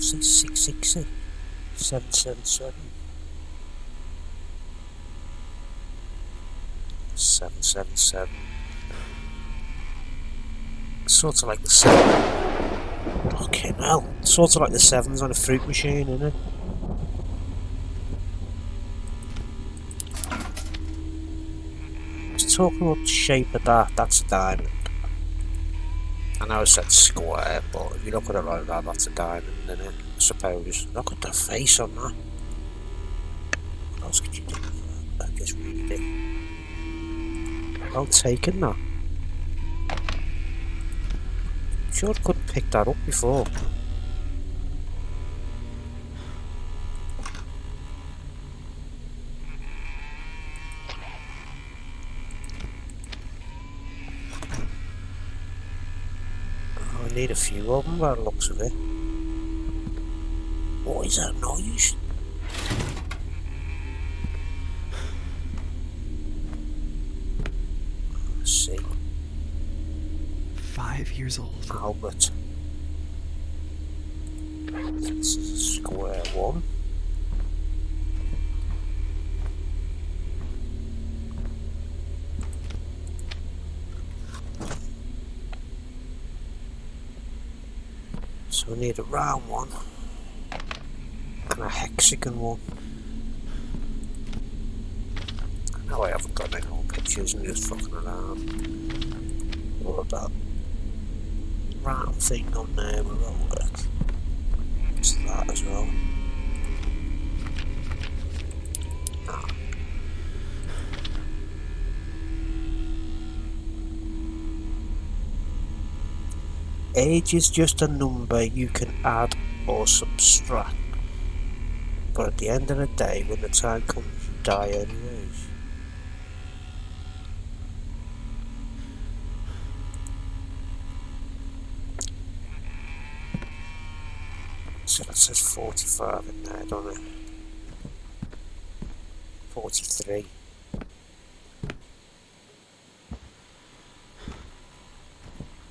Say six six six seven seven seven. Seven seven seven. Sort of like the seven. Fucking hell. Sort of like the sevens on a fruit machine, isn't it? Just talking about the shape of that, that's a diamond. I know I said square, but if you look at it like that, that's a diamond, isn't it? I suppose. Look at the face on that. What else could you do that? I guess read it. Well taken that. Sure I couldn't pick that up before. I need a few of them by the looks of it. What is that noise? Let's see. Five years old. Albert. This is square one. So we need a round one and a hexagon one. No, I haven't got any more pictures and just fucking around. What about thing on there will all work. That as well. Age is just a number you can add or subtract. But at the end of the day, when the time comes, you die anyways. So that says 45 in there, don't it? 43.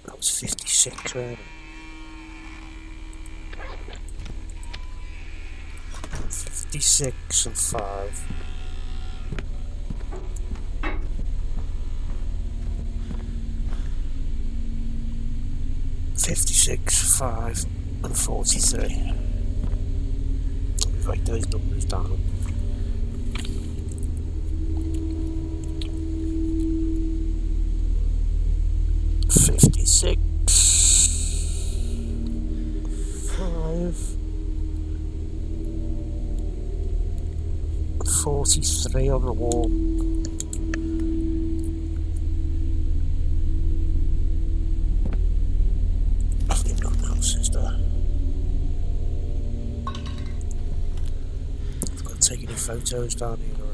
That was 56, really. Fifty-six and five. Fifty-six, five, and forty-three. Write those numbers down. Fifty-six, five, forty-three on the wall. To take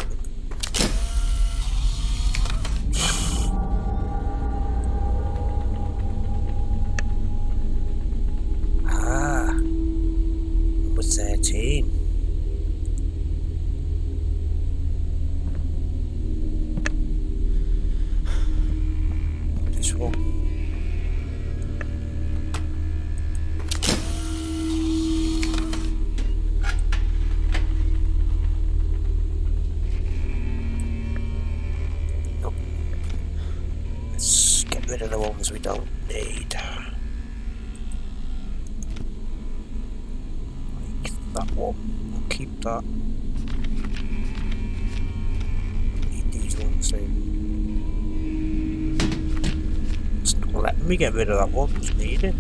It's needed.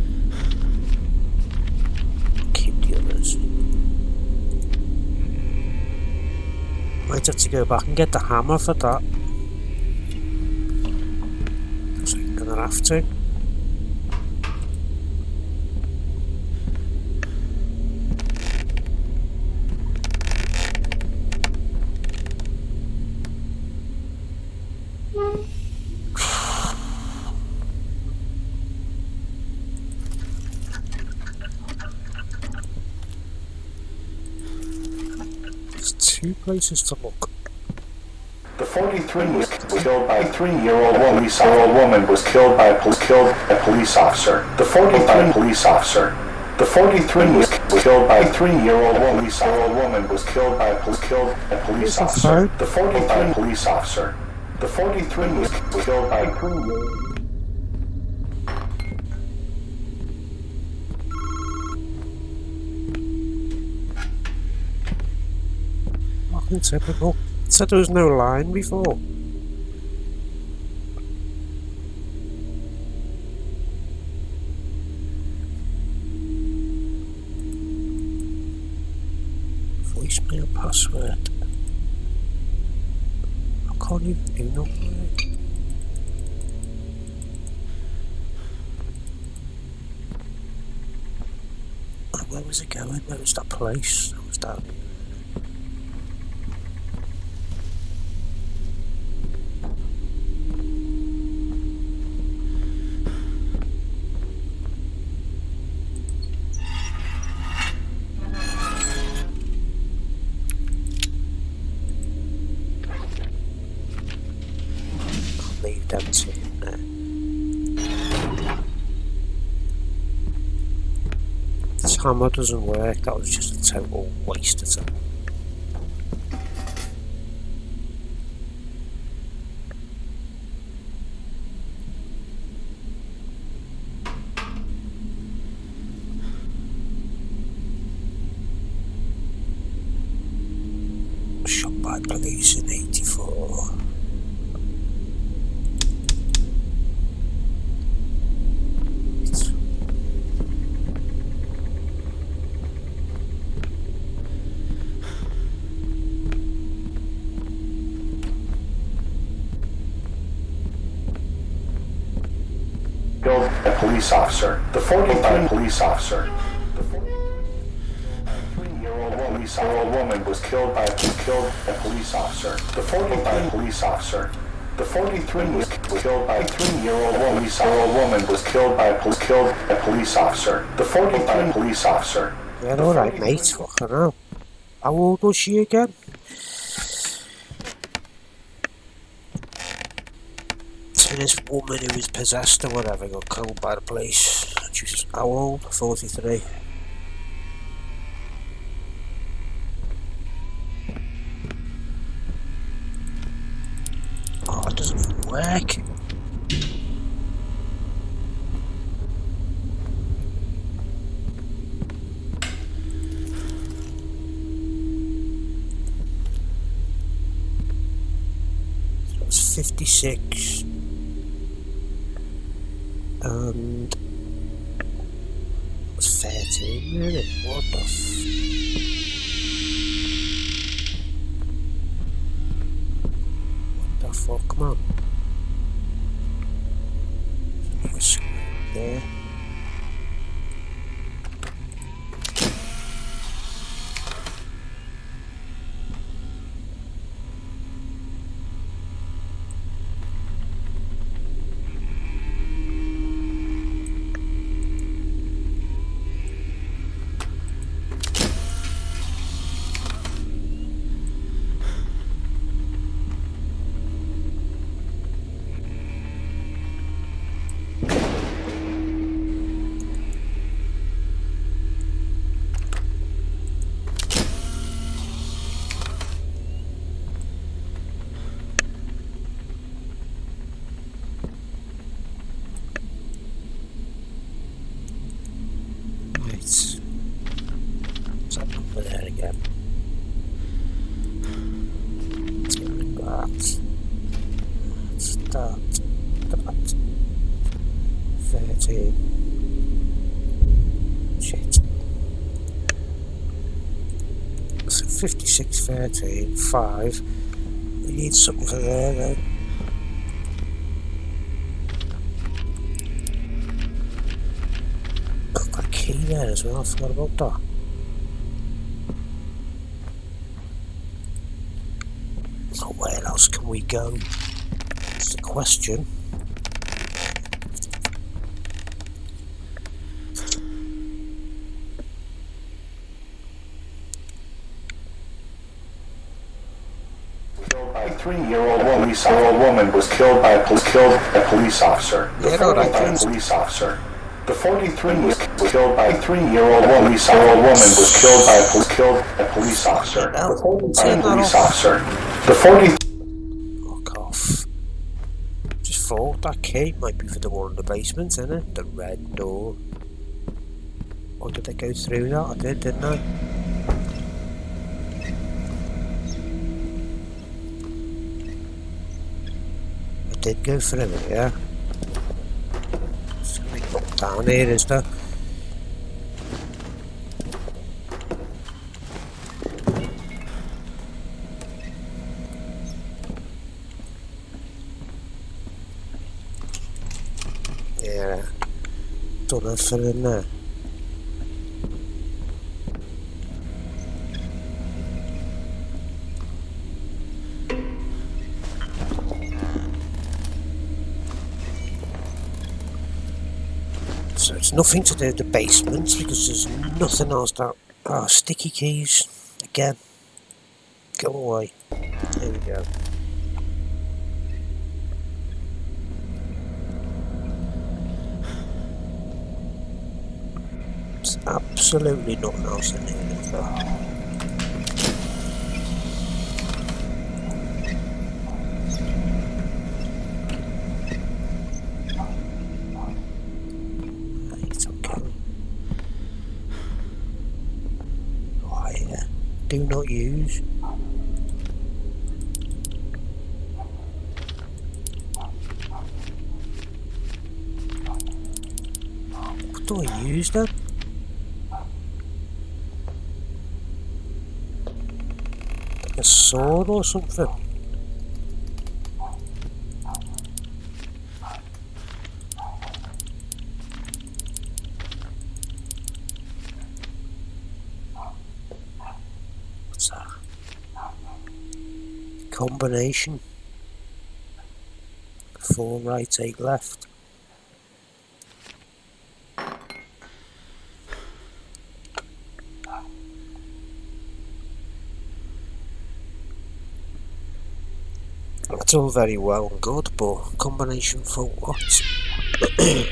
Keep the others. Might have to go back and get the hammer for that. So I'm gonna have to. There's two places to look. The 43 was killed by a three-year-old woman. Year-old woman was killed by a pol- killed by a police officer. The 43 police officer. The 43 was killed by a three-year-old woman. Year-old woman was killed by a pol- killed by a police officer. fine. The 43 police officer. The 43 was killed by a three-year-old. Typical. Said there was no line before. Voicemail password. I can't even do nothing. where was it going? Where was that place? Where was that? I'll leave them to him there. This doesn't work, that was just a total waste of time. Shot by police in 84. killed a police officer. The 43 police officer. The 43-year-old police old woman was killed by killed a police officer. The 45 police officer. The 43 was, was killed by a three-year-old woman. Old woman was killed by a police killed a police officer. The 45 police officer. Yeah, alright, mate. Fucking hell. How old was she again? So this woman who was possessed or whatever got killed by the police. She was how old? 43. Oh, it doesn't even work. 56 and it was 13 really what the f? What the fuck a there right what's that number there again let's get rid of that that's that that 13 shit so 56 13 5 we need something for there then got that key there as well. I forgot about that. So where else can we go? That's the question Killed by a police old woman was killed by a police killed by a police officer. The Yeah, no, 45 is- police officer. The 43 was was killed by a three-year-old police old woman was killed by a police killed a police officer. 45 turn that police off. officer. The 40 Fuck off. Just thought that key might be for the one in the basement, isn't it? The red door. Or did they go through that? I did, didn't I? Did go through it, yeah. Something down here, is there? Yeah. Don't have in there. Nothing to do with the basement because there's nothing else that. Oh, sticky keys again. Go away. There we go. It's absolutely nothing else in here. Do not use. What do I use then? a sword or something? Combination. Four right, eight left. That's all very well and good, but combination for what?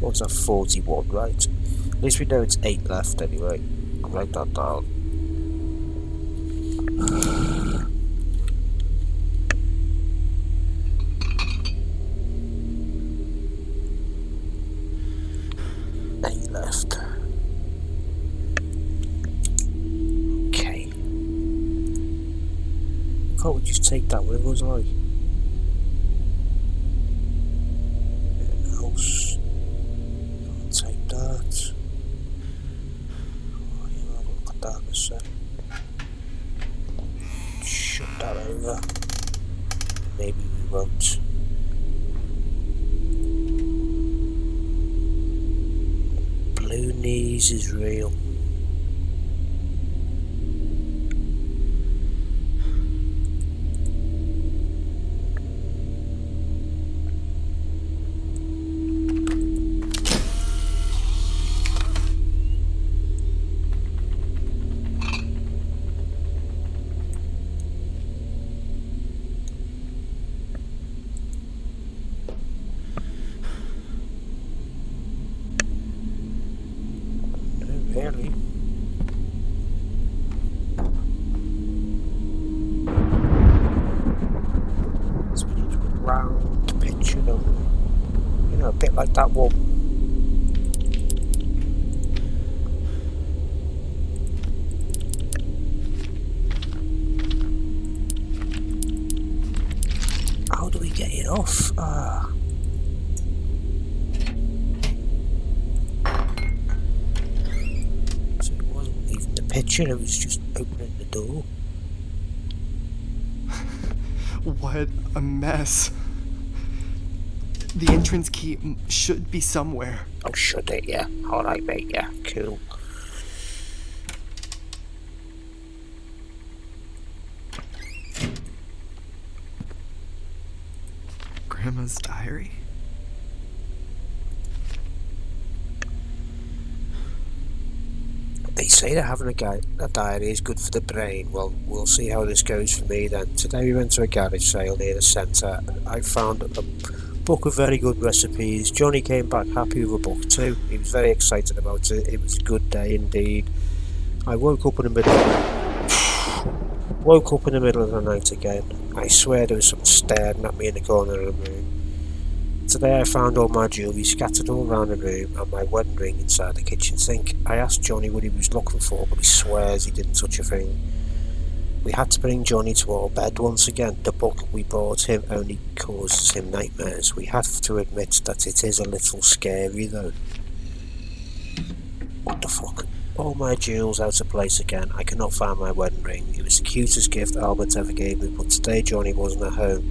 What's that, 41, right? At least we know it's 8 left anyway. I'll write that down. Eight left. Okay. Can't we just take that with us, like? is real. It was just opening the door. what a mess. The entrance key should be somewhere. Oh, should it? Yeah. Alright, mate. Yeah, cool. Grandma's diary? Having a, a diary is good for the brain. Well, we'll see how this goes for me then. Today we went to a garage sale near the centre. I found a book of very good recipes. Johnny came back happy with a book too. He was very excited about it. It was a good day indeed. I woke up in the middle. woke up in the middle of the night again. I swear there was someone staring at me in the corner of the room. Today I found all my jewellery scattered all around the room and my wedding ring inside the kitchen sink. I asked Johnny what he was looking for, but he swears he didn't touch a thing. We had to bring Johnny to our bed once again. The book we bought him only causes him nightmares. We have to admit that it is a little scary though. What the fuck? All my jewels out of place again. I cannot find my wedding ring. It was the cutest gift Albert ever gave me, but today Johnny wasn't at home.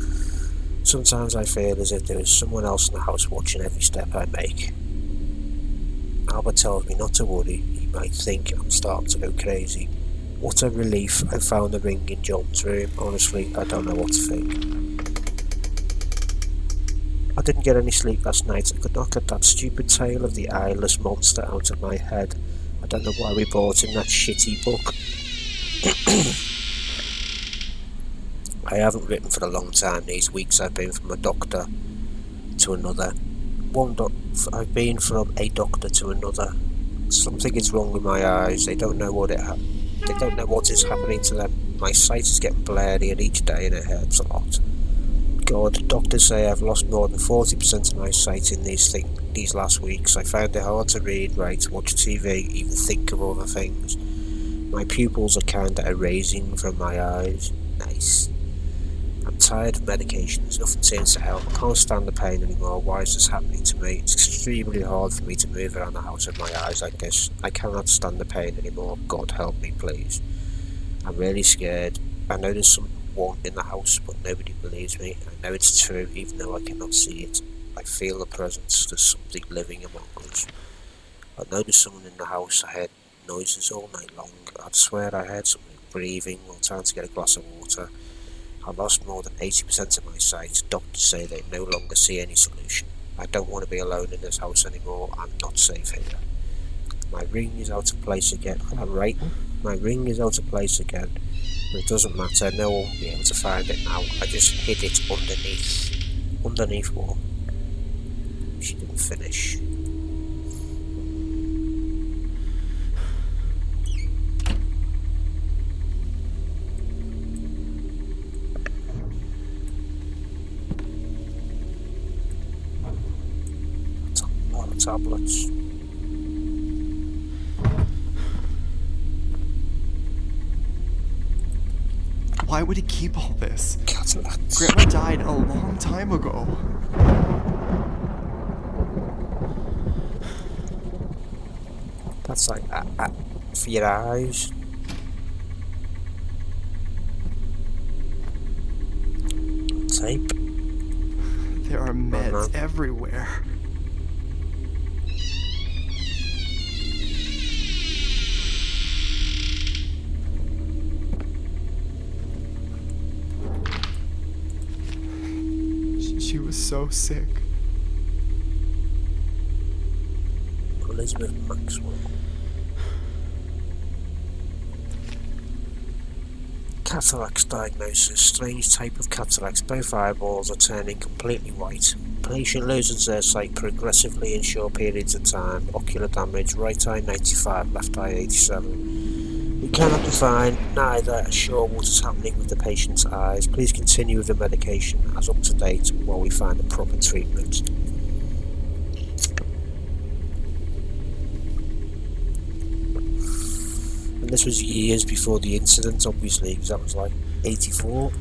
Sometimes I feel as if there is someone else in the house watching every step I make. Albert tells me not to worry, he might think I'm starting to go crazy. What a relief I found the ring in John's room. Honestly, I don't know what to think. I didn't get any sleep last night. I could not get that stupid tale of the eyeless monster out of my head. I don't know why we bought in that shitty book. I haven't written for a long time. These weeks I've been from a doctor to another. One doc I've been from a doctor to another. Something is wrong with my eyes. They don't know what it they don't know what is happening to them. My sight is getting blurry and each day and it hurts a lot. God, doctors say I've lost more than 40% of my sight in these thing these last weeks. I found it hard to read, write, watch TV, even think of other things. My pupils are kinda erasing from my eyes. Nice. Tired of medications, nothing seems to help. Oh, I can't stand the pain anymore. Why is this happening to me? It's extremely hard for me to move around the house with my eyes like this. I cannot stand the pain anymore. God help me, please. I'm really scared. I know there's someone in the house, but nobody believes me. I know it's true, even though I cannot see it. I feel the presence. There's something living among us. I know there's someone in the house. I heard noises all night long. I'd swear I heard something breathing while trying to get a glass of water. I lost more than 80% of my sight. Doctors say they no longer see any solution. I don't want to be alone in this house anymore. I'm not safe here. My ring is out of place again. I'm right. My ring is out of place again. It doesn't matter. No one will be able to find it now. I just hid it underneath. Underneath what? She didn't finish. Tablets. Why would he keep all this? Grandma died a long time ago. That's like uh, uh, for your eyes. Tape. There are meds no. everywhere. She- was so sick. Elizabeth Maxwell. Cataracts diagnosis. Strange type of cataracts. Both eyeballs are turning completely white. Patient loses their sight progressively in short periods of time. Ocular damage. Right eye 95, left eye 87. We cannot define neither assure what is happening with the patient's eyes. Please continue with the medication as up to date while we find the proper treatment. And this was years before the incident, obviously, because that was like 84.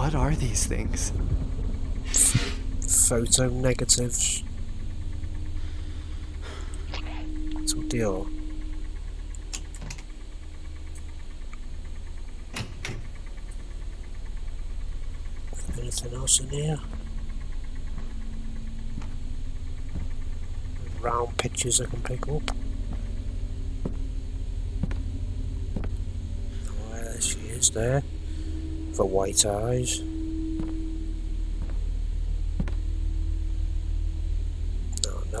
What are these things? Photo negatives. What's what deal. Anything else in here? Round pictures I can pick up. There she is there. For white eyes.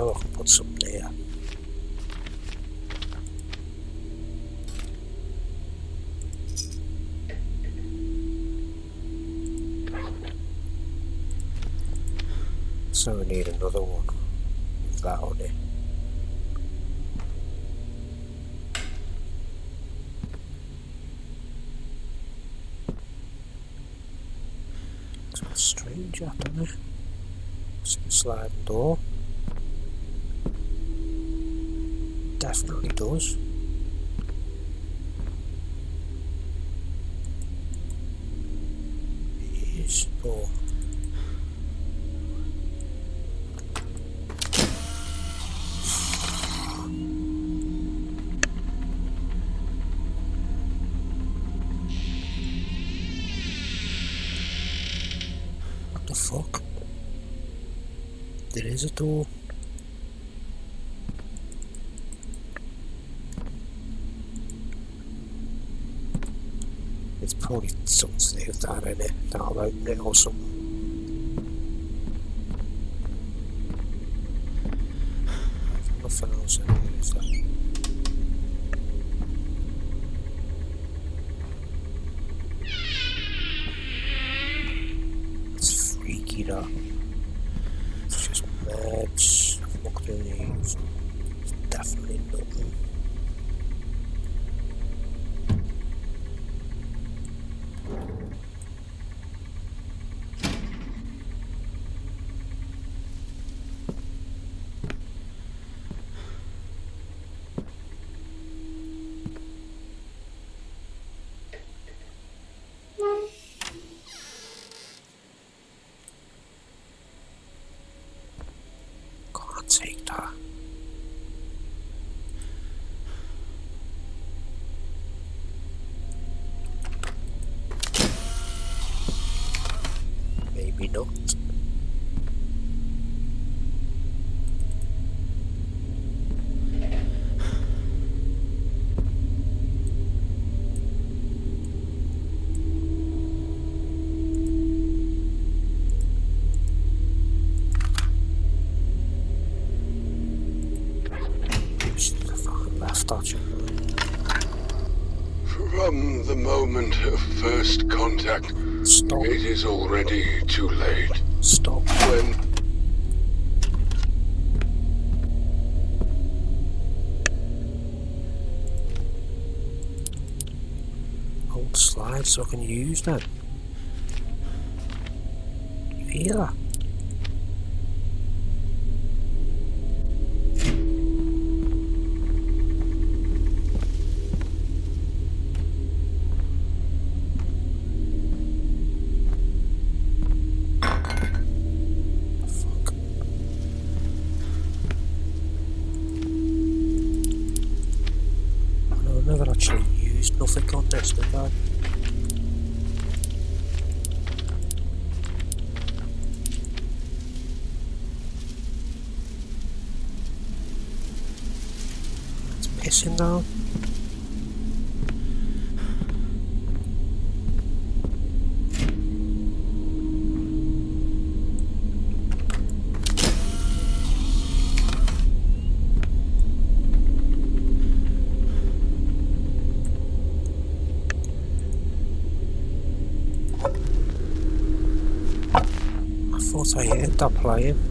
No, I put something there. So we need another one with that on it. Strange. Some sliding door. definitely does. Is for What the fuck? There is a door. polizosehdäärille täällä er Osu. Mä sanon sen, että first contact, Stop. it is already too late. Stop. When Hold slide, so I can use that. stop playing.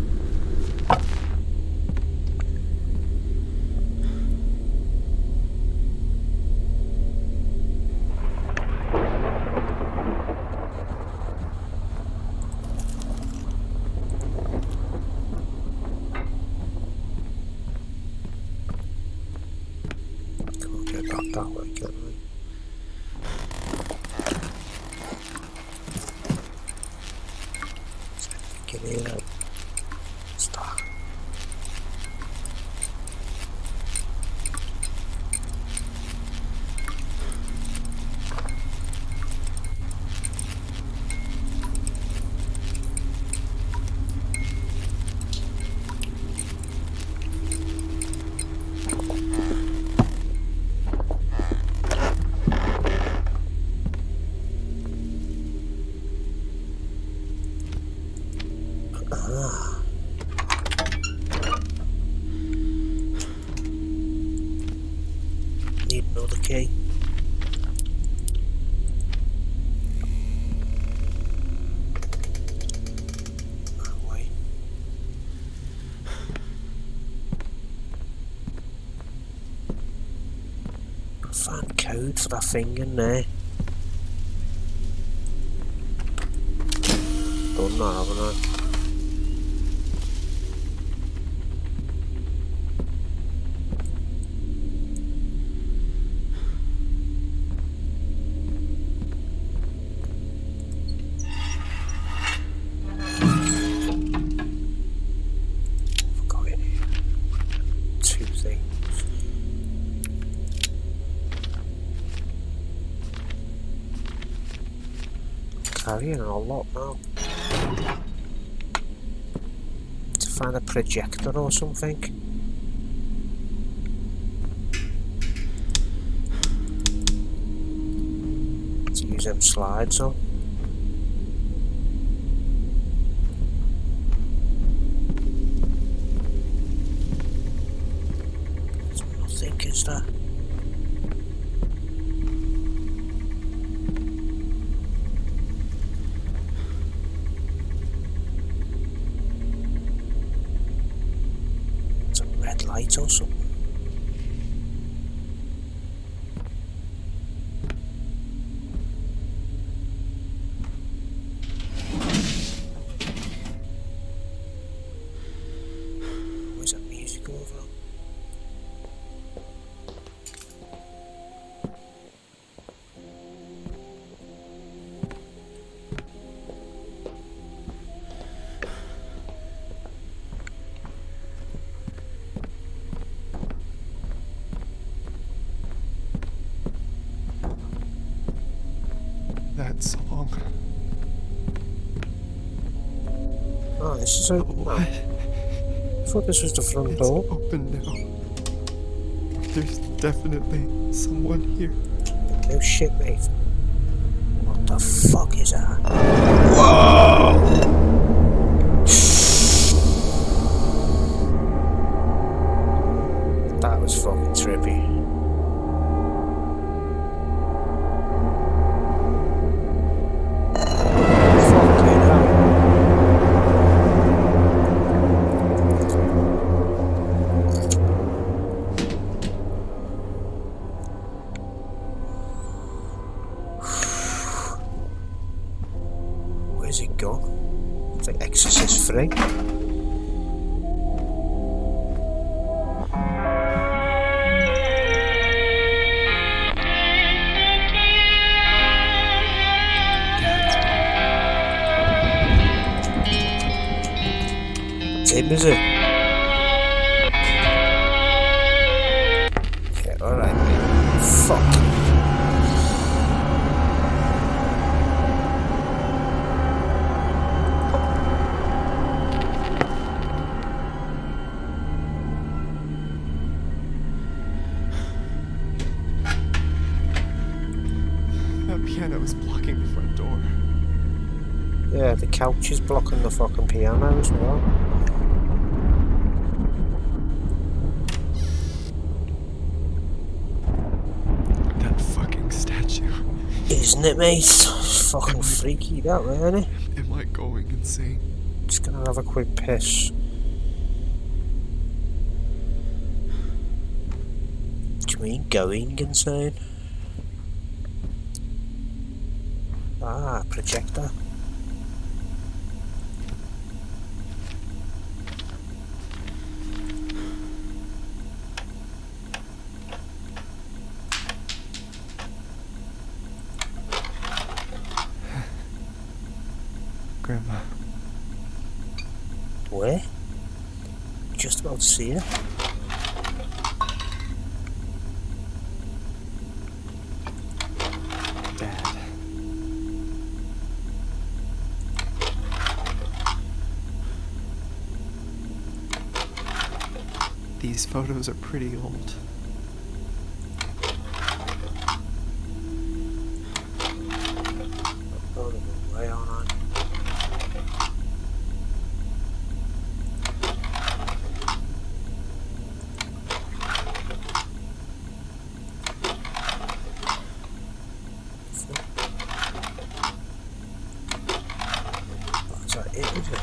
fan code for that thing in there. hearing a lot now. To find a projector or something. To use them slides on. This is open now. What? I thought this was the front It's door. open now. There's definitely someone here. No shit, mate. What the fuck is that? Isn't it, mate? It's fucking freaky that way, isn't it? Am I going insane? Just gonna have a quick piss. Do you mean going insane? Ah, projector. Grandma. Where? See it. Dad. These photos are pretty old. Oh, the way on on. Is that it, is it?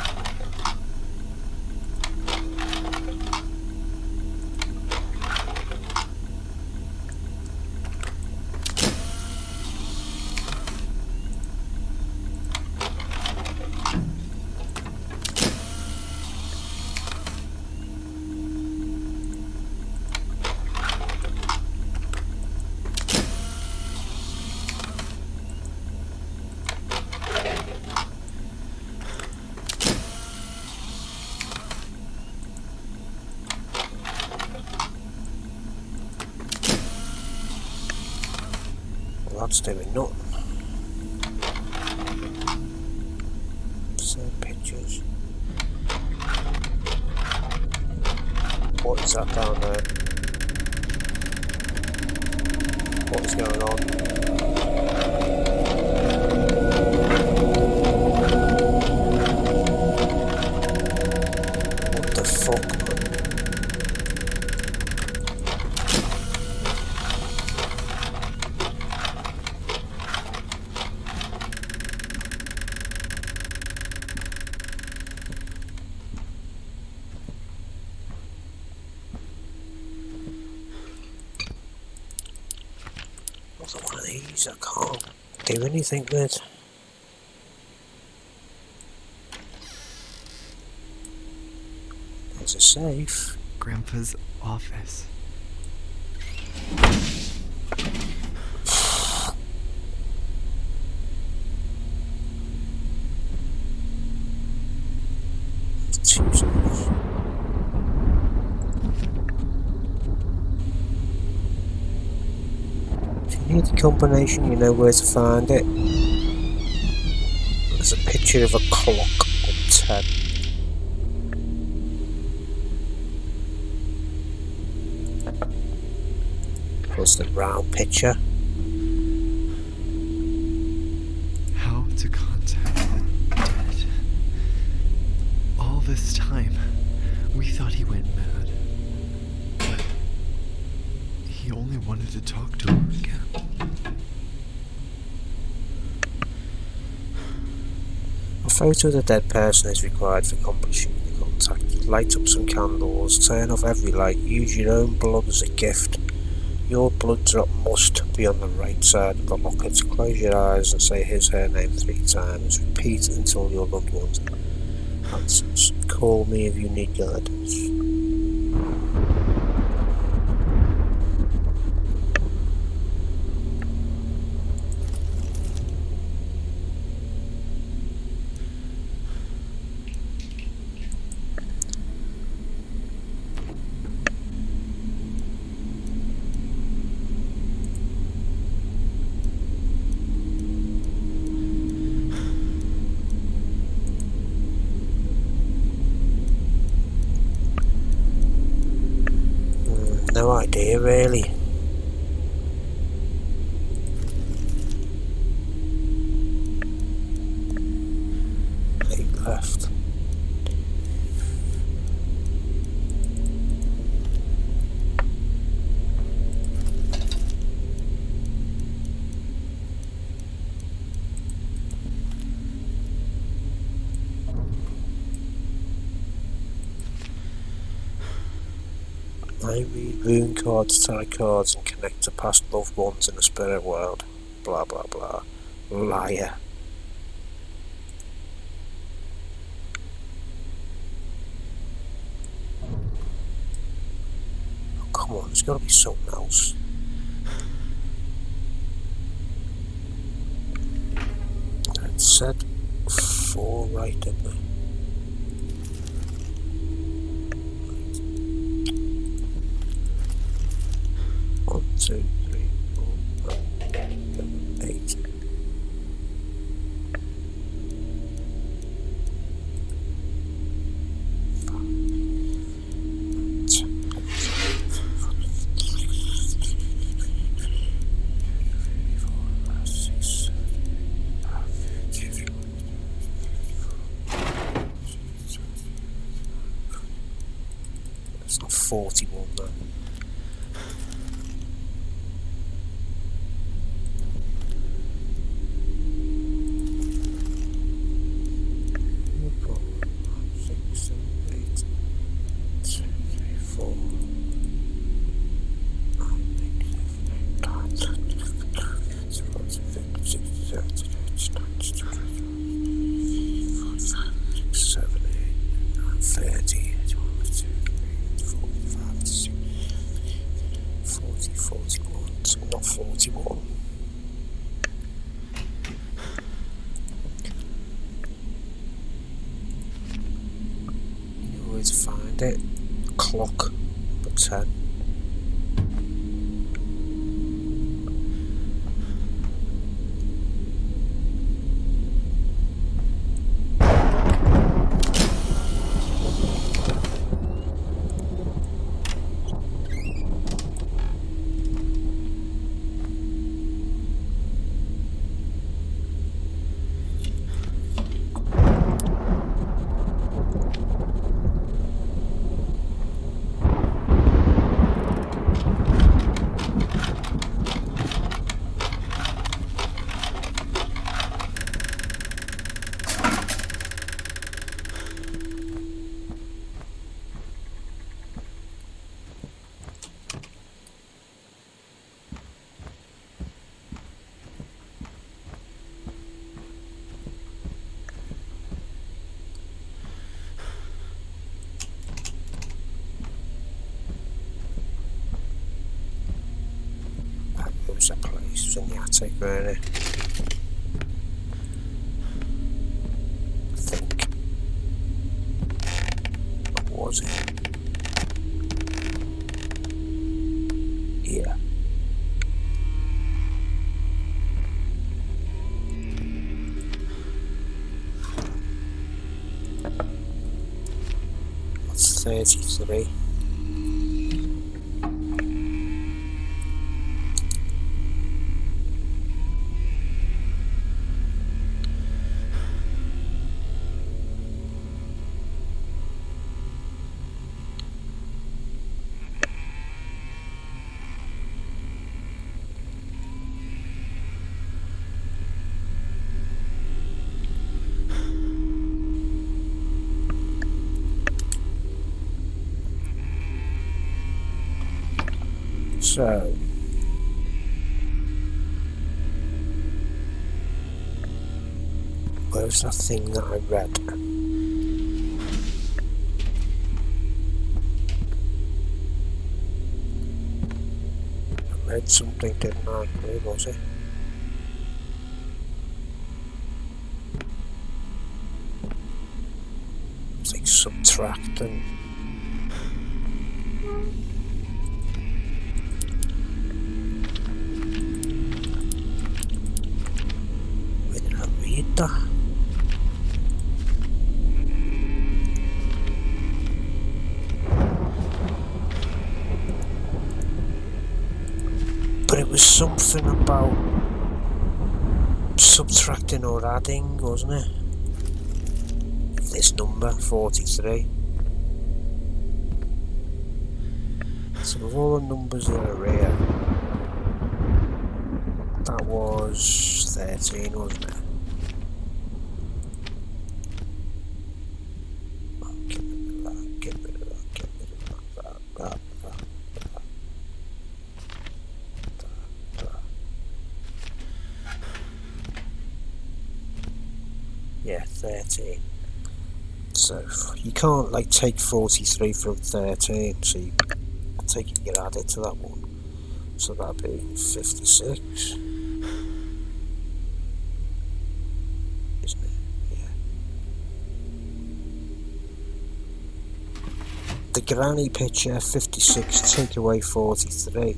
That's doing nothing. Do anything with? There's a safe. Grandpa's office. Two safes. Need the combination, you know where to find it. There's a picture of a clock on 10. Plus the round picture. How to contact the dead. All this time, we thought he went mad. But he only wanted to talk to her again. A photo of the dead person is required for completion of the contact. Light up some candles, turn off every light, use your own blood as a gift. Your blood drop must be on the right side of the locket. Close your eyes and say his her name three times. Repeat until your loved ones answers. Call me if you need guidance. Hmm, no idea really. Eight left. I read cards, tie cards, and connect to past loved ones in the spirit world. Blah blah blah. Liar. Oh, come on, there's got to be something else. It said four right, didn't it? Really. Think. What was it? Yeah. That's So. Where's that thing that I read? I read something, didn't I? Where was it? Like subtracting. Where something about subtracting or adding, wasn't it? This number, 43. So of all the numbers that are here, that was 13, wasn't it? Oh, Get rid of that, get rid of that, get rid of that, that, that, that, that, that, that. Yeah, 13. So you can't like take 43 from 13, so you take it, you add it to that one. So that'd be 56. Isn't it? Yeah. The granny picture, 56, take away 43.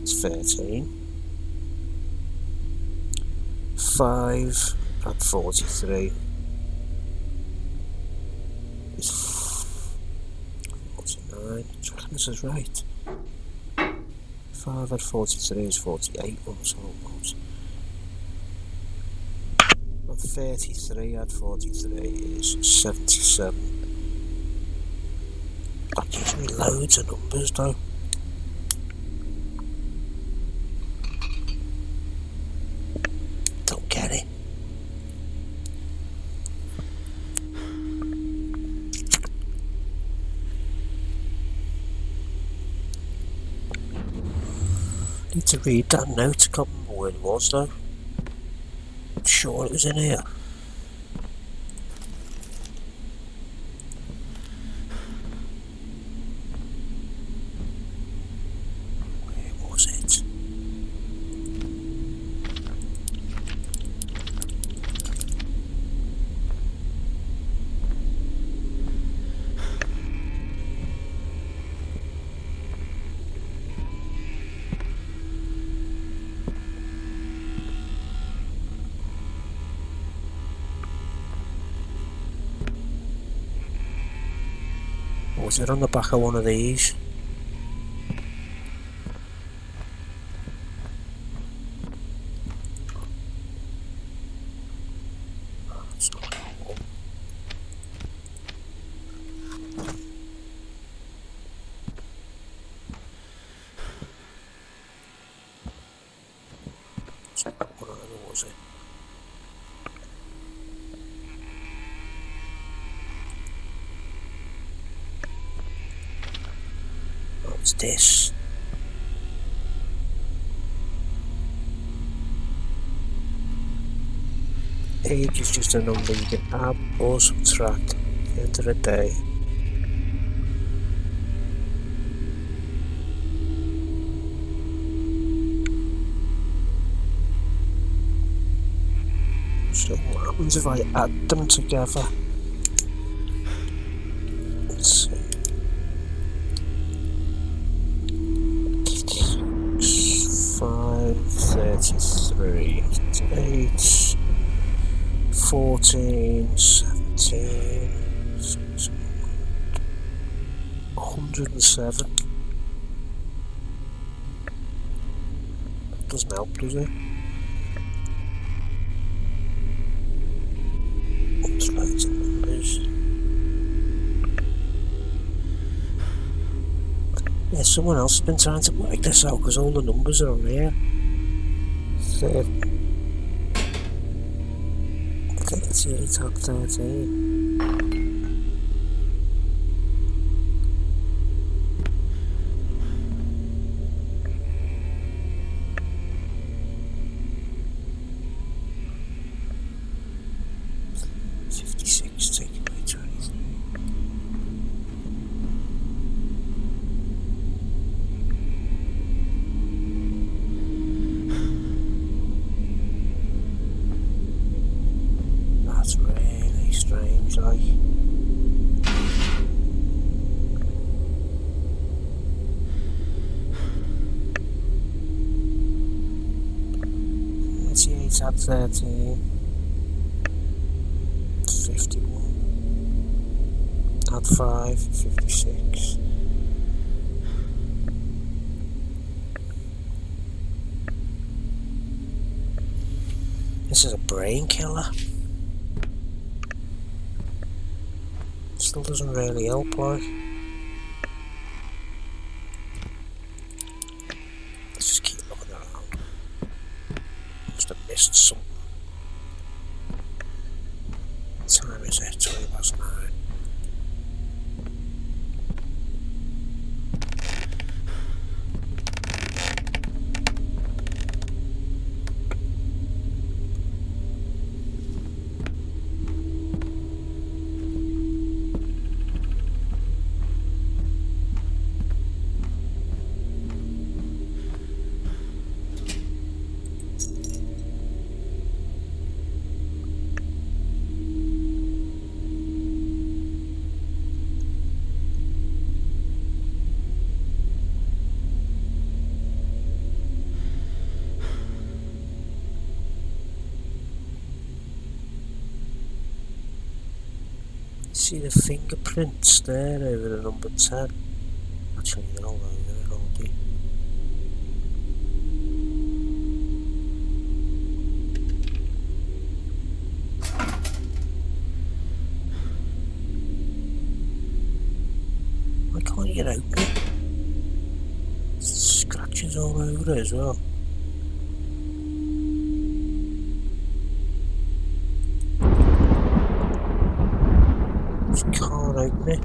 It's 13. 5 and 43 is 49. Do this is right? 5 and 43 is 48 ones almost. And 33 and 43 is 77. That gives me loads of numbers though. Don't get it. Need to read that note. I can't remember where it was though. I'm sure it was in here. Where was it? It on the back of one of these? this age is just a number you can add or subtract into the day. So what happens if I add them together? Doesn't help, does it? Oops, loads of numbers. Yeah, someone else has been trying to work this out because all the numbers are on here. 38 up 13. 30, 51, add 5, 56. This is a brain killer. Still doesn't really help, like. See the fingerprints there over the number 10? Actually, they're all over it, aren't they? Why can't you get open it? Scratches all over it as well. Just can't open it.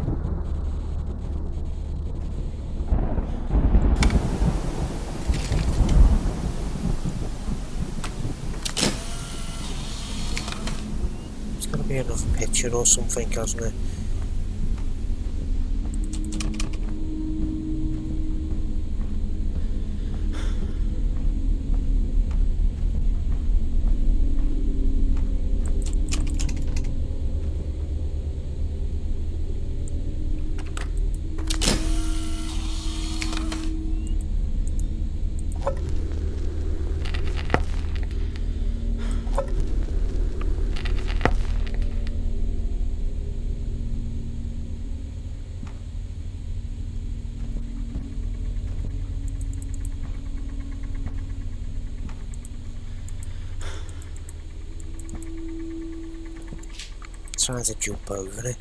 It's gotta be another picture or something, hasn't it? Trying to jump over it.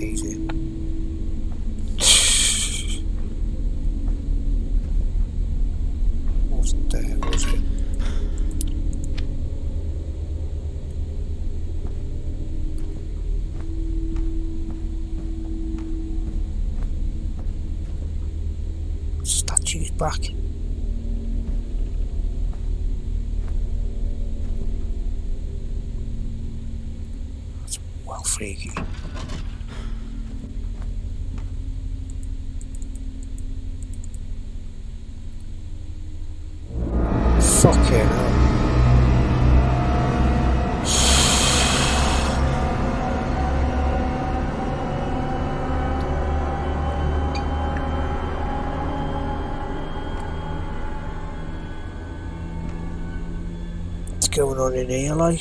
Have to put? Wasn't was it? That's well freaky. On in here, like?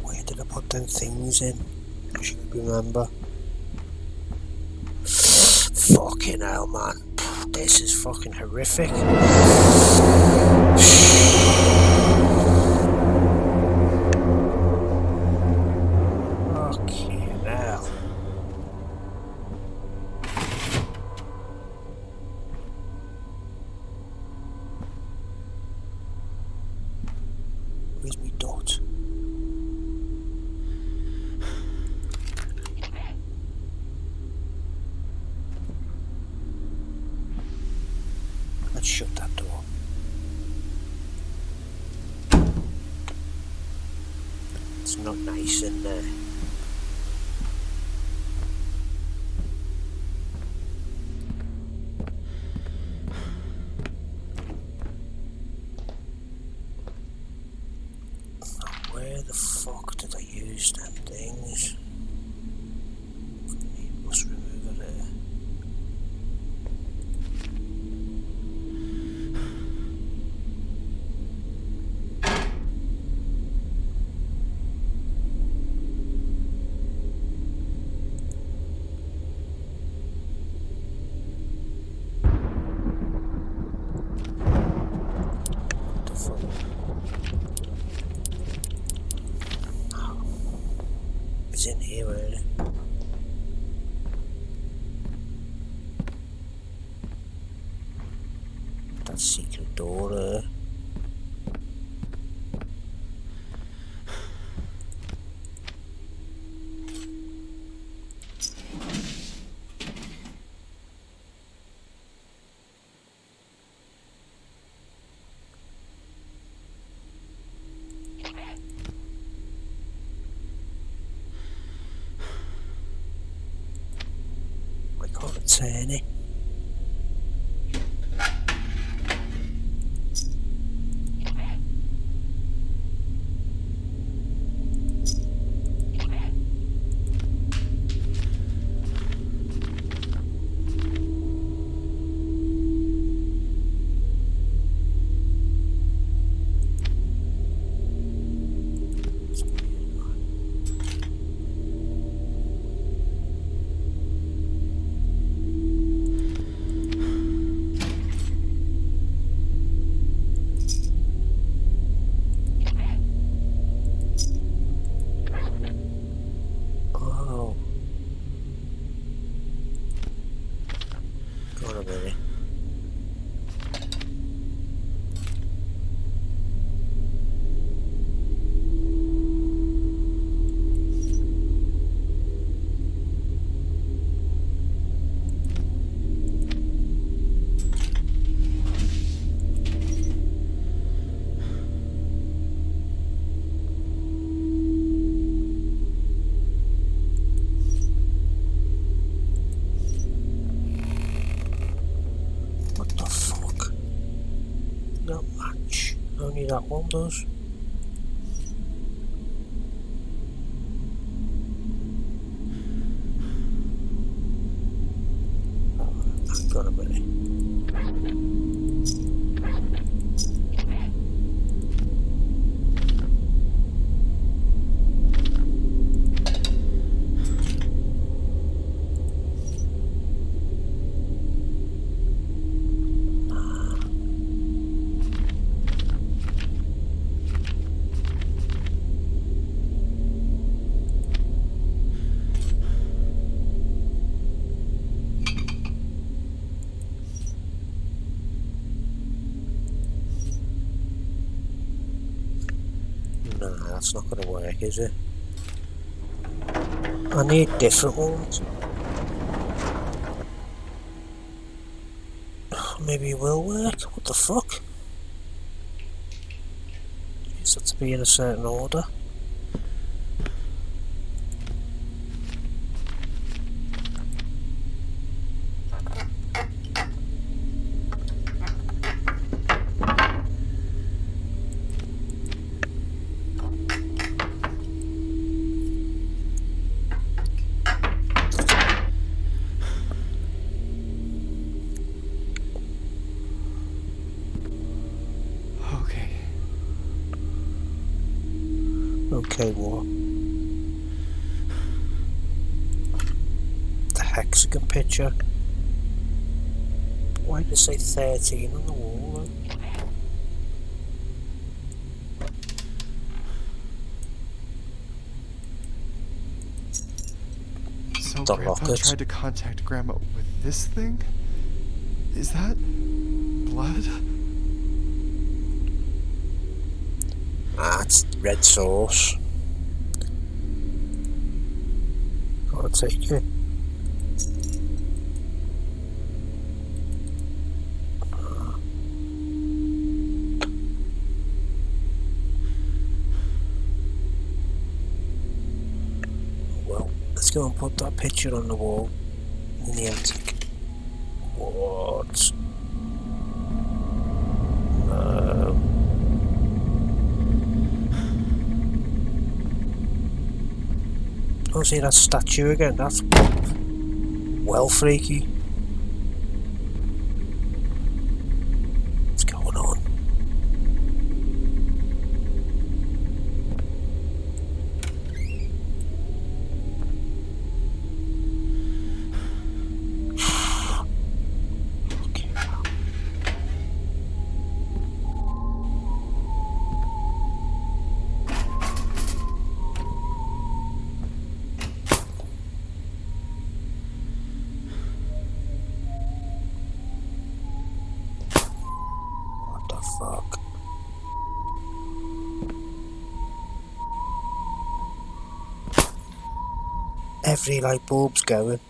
Where did I put them things in? I should remember. Fucking hell, man. This is fucking horrific. I Only that one does. Hang on a minute. Nah, that's not gonna work, is it? Need different ones. Maybe it will work. What the fuck? It's have to be in a certain order. Okay. Okay, what? The hexagon picture. Why did it say 13 on the wall? So The Grandpa tried to contact Grandma with this thing? Is that blood? Ah, it's red sauce. I'll. Hmm. Well, let's go and put that picture on the wall in the attic. What? No. Oh, see that statue again? That's well freaky. Every light bulb's going.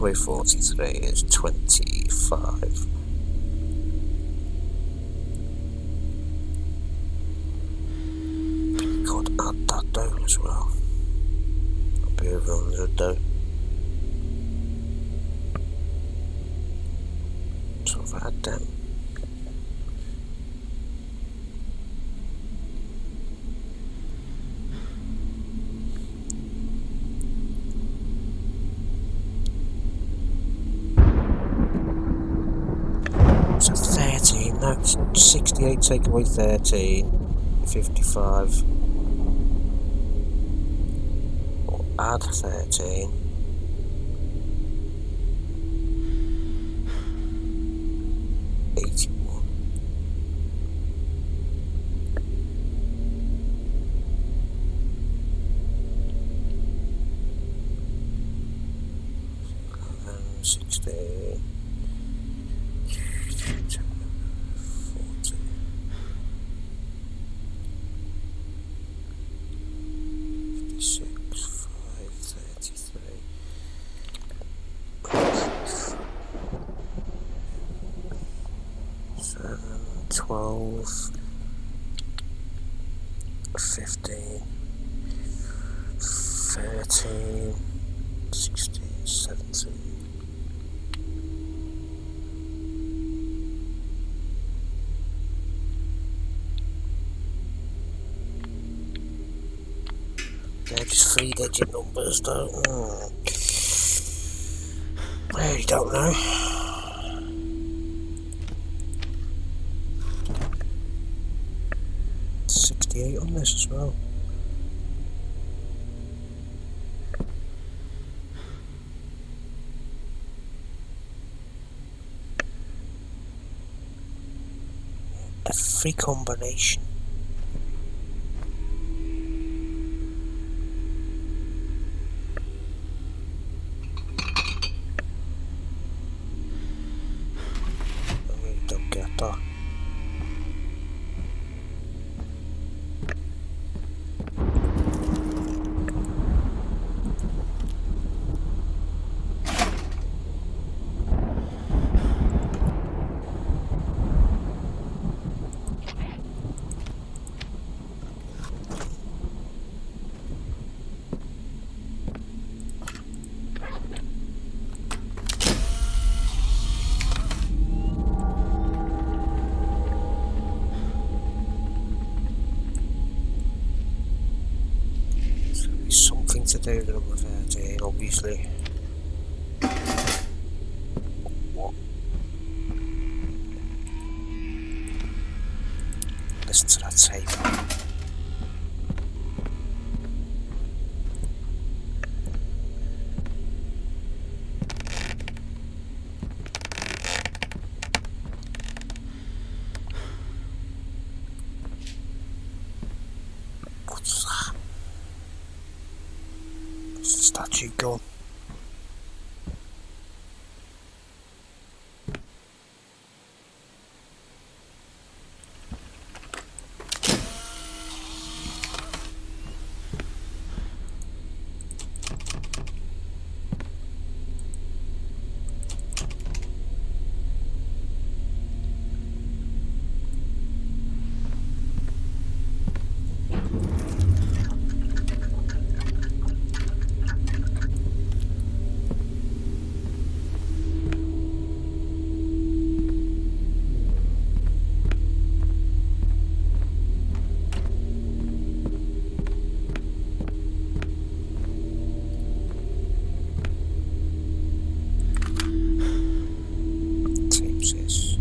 So that take away 43 is 25. Could add that down as well. I'll be over 100 though. So if I add them. So 13, no, 68 take away 13, 55. Or add 13. Eighty-one. Eleven, sixteen. Forty. Fifty-six, five, thirty-three. Seven, twelve, fifteen, thirteen, sixteen, seventeen. They're just three though. Hmm. Really don't know. Sixty-eight on this as well. A free combination. I really don't get that. There's gonna be something to do with number 13, obviously. What? Listen to that tape. What's that? It's the statue gone. Tapes is.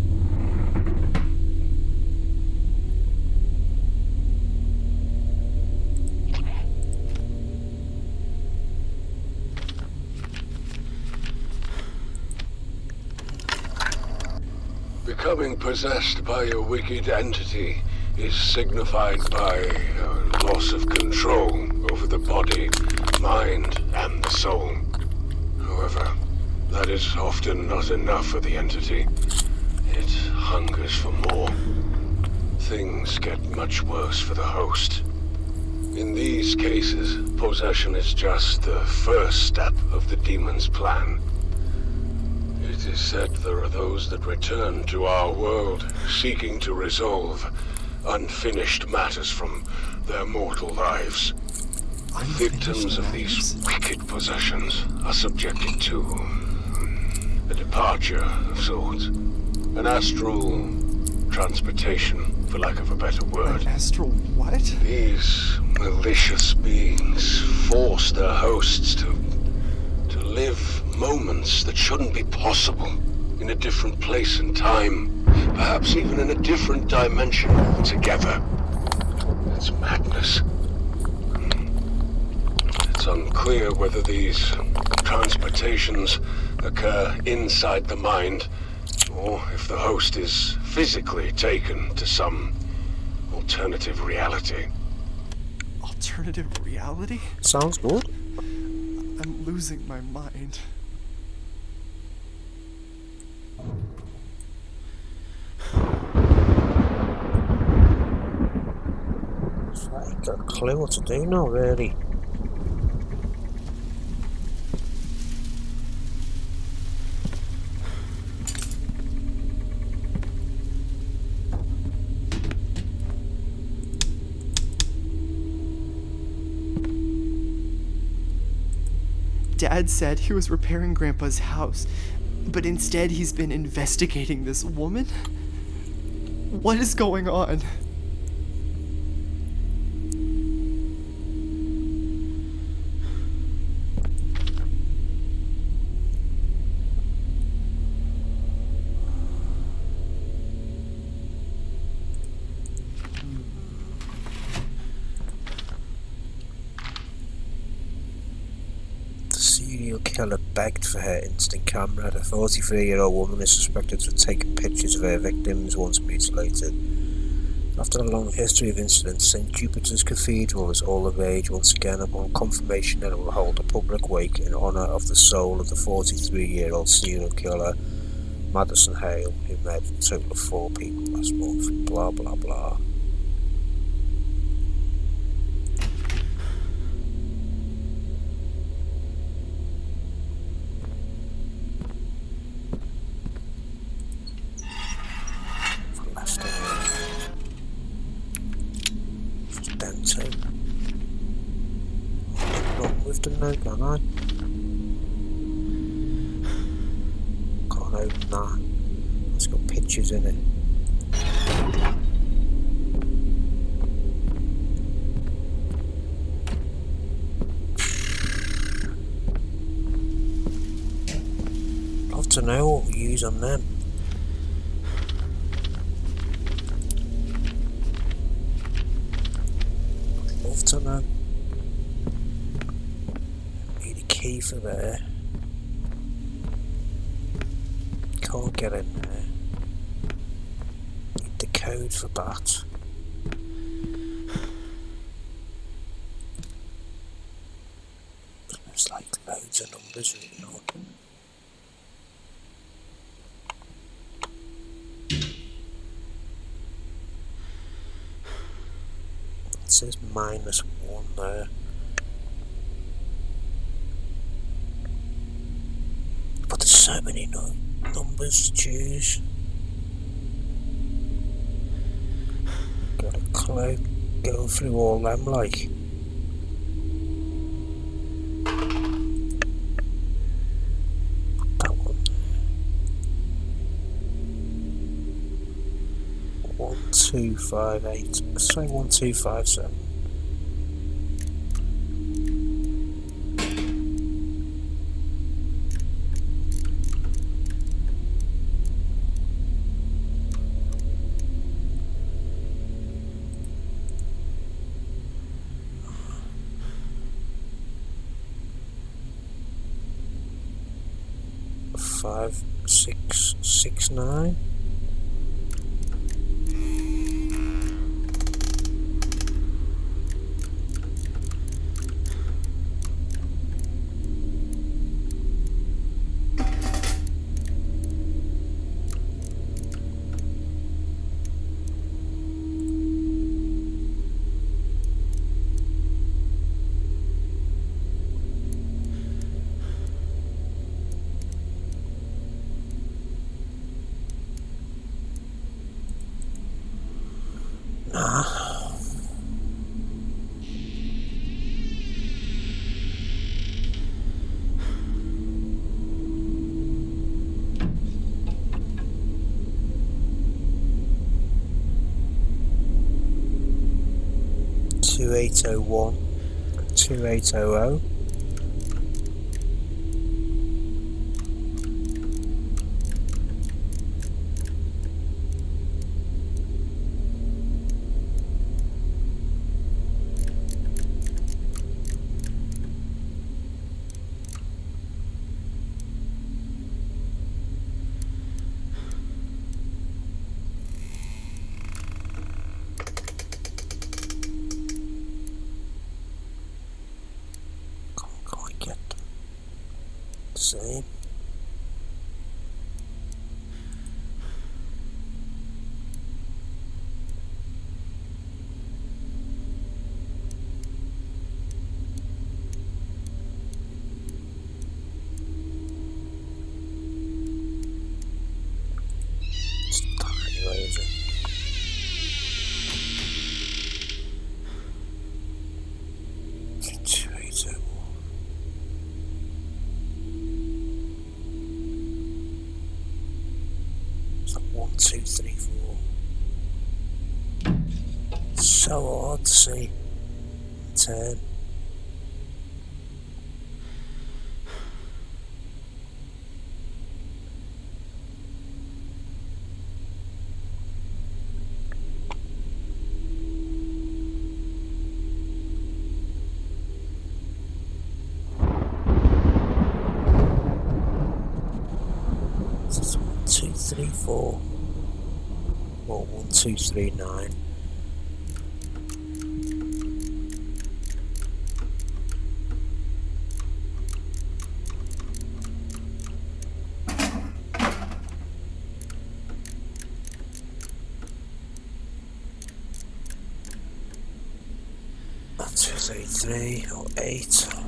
Becoming possessed by a wicked entity is signified by a loss of control over the body, mind, and the soul. However, that is often not enough for the entity. It hungers for more, things get much worse for the host. In these cases, possession is just the first step of the demon's plan. It is said there are those that return to our world, seeking to resolve unfinished matters from their mortal lives. Victims of these wicked possessions are subjected to hmm, a departure of sorts. An astral transportation, for lack of a better word. Astral what? These malicious beings force their hosts to moments that shouldn't be possible in a different place and time, perhaps even in a different dimension altogether. It's madness. It's unclear whether these transportations occur inside the mind or if the host is physically taken to some alternative reality. Alternative reality? Sounds good. I'm losing my mind. I ain't got a clue what to do now, really. Dad said he was repairing Grandpa's house, but instead he's been investigating this woman? What is going on? The serial killer begged for her instant camera. The 43 year old woman is suspected of taking pictures of her victims once mutilated. After a long history of incidents, St. Jupiter's Cathedral is all the rage once again upon confirmation that it will hold a public wake in honour of the soul of the 43 year old serial killer Madison Hale, who murdered a total of four people last month. Blah blah blah. It. Love to know what we use on them. Love to know. Need a key for there. Can't get in there. Need the code for that. There's like loads of numbers written on. It says minus one there. But there's so many no numbers to choose. Got a clue. Go through all them like. Two, five, eight. Say one, two, five, seven. Nine. 2801 2800. 639. That's 233 or 8.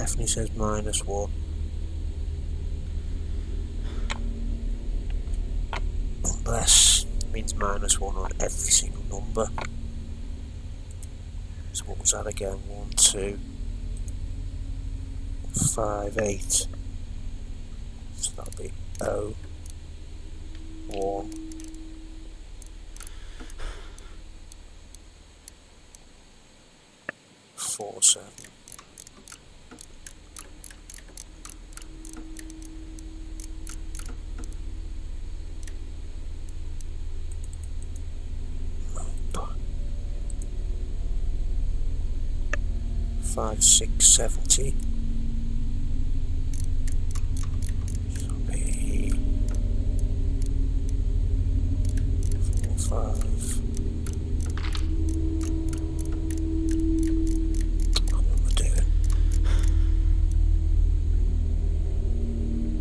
Definitely says minus one. Unless it means minus one on every single number. So what was that again? One, two, five, eight. So that'll be O one four seven. Nope. Five six seventy. Shall be four five. What am I doing?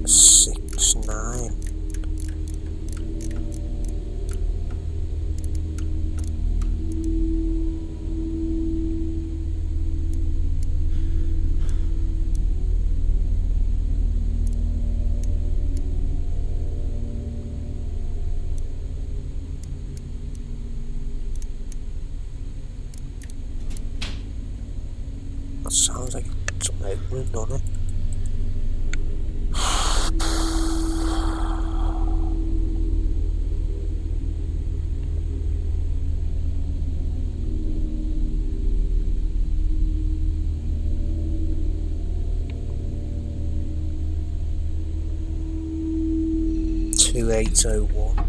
Six nine. That sounds like some opening, doesn't it? Two eight oh one. So one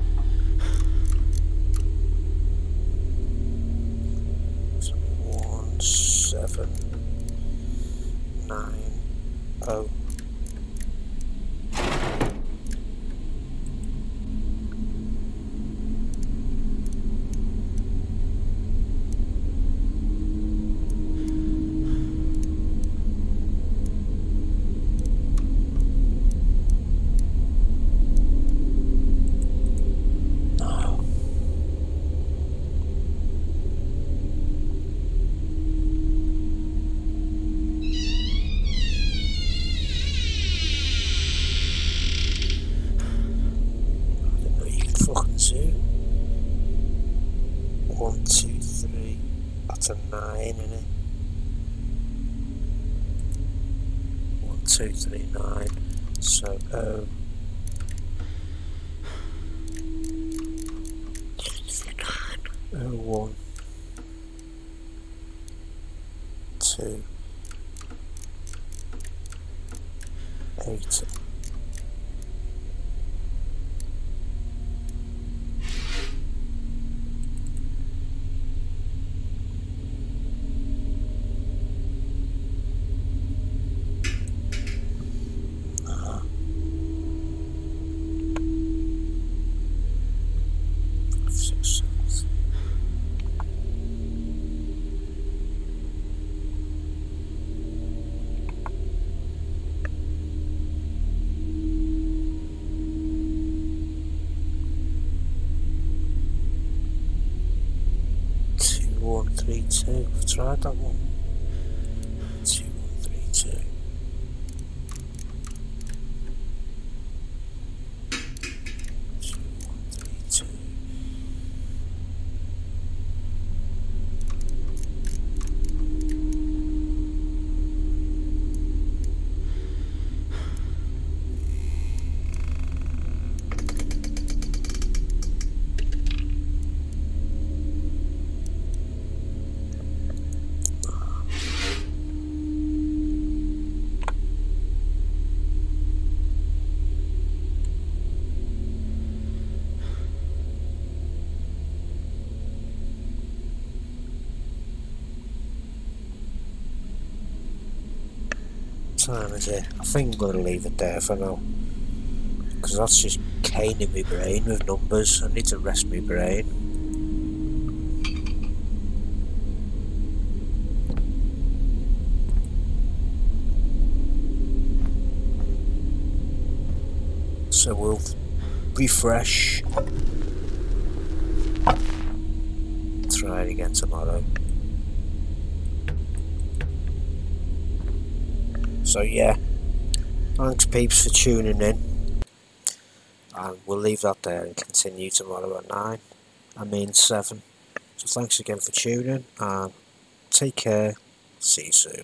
seven nine oh. No. 239. So, um, oh, one, two, eight. Six, seven, Two one three two. I've tried that one. Two one three two. Two one three two. Time is it? I think I'm going to leave it there for now. Because that's just caning my brain with numbers. I need to rest my brain. So we'll refresh. Try it again tomorrow. So yeah, thanks peeps for tuning in. And we'll leave that there and continue tomorrow at 9. I mean 7. So thanks again for tuning and take care. See you soon.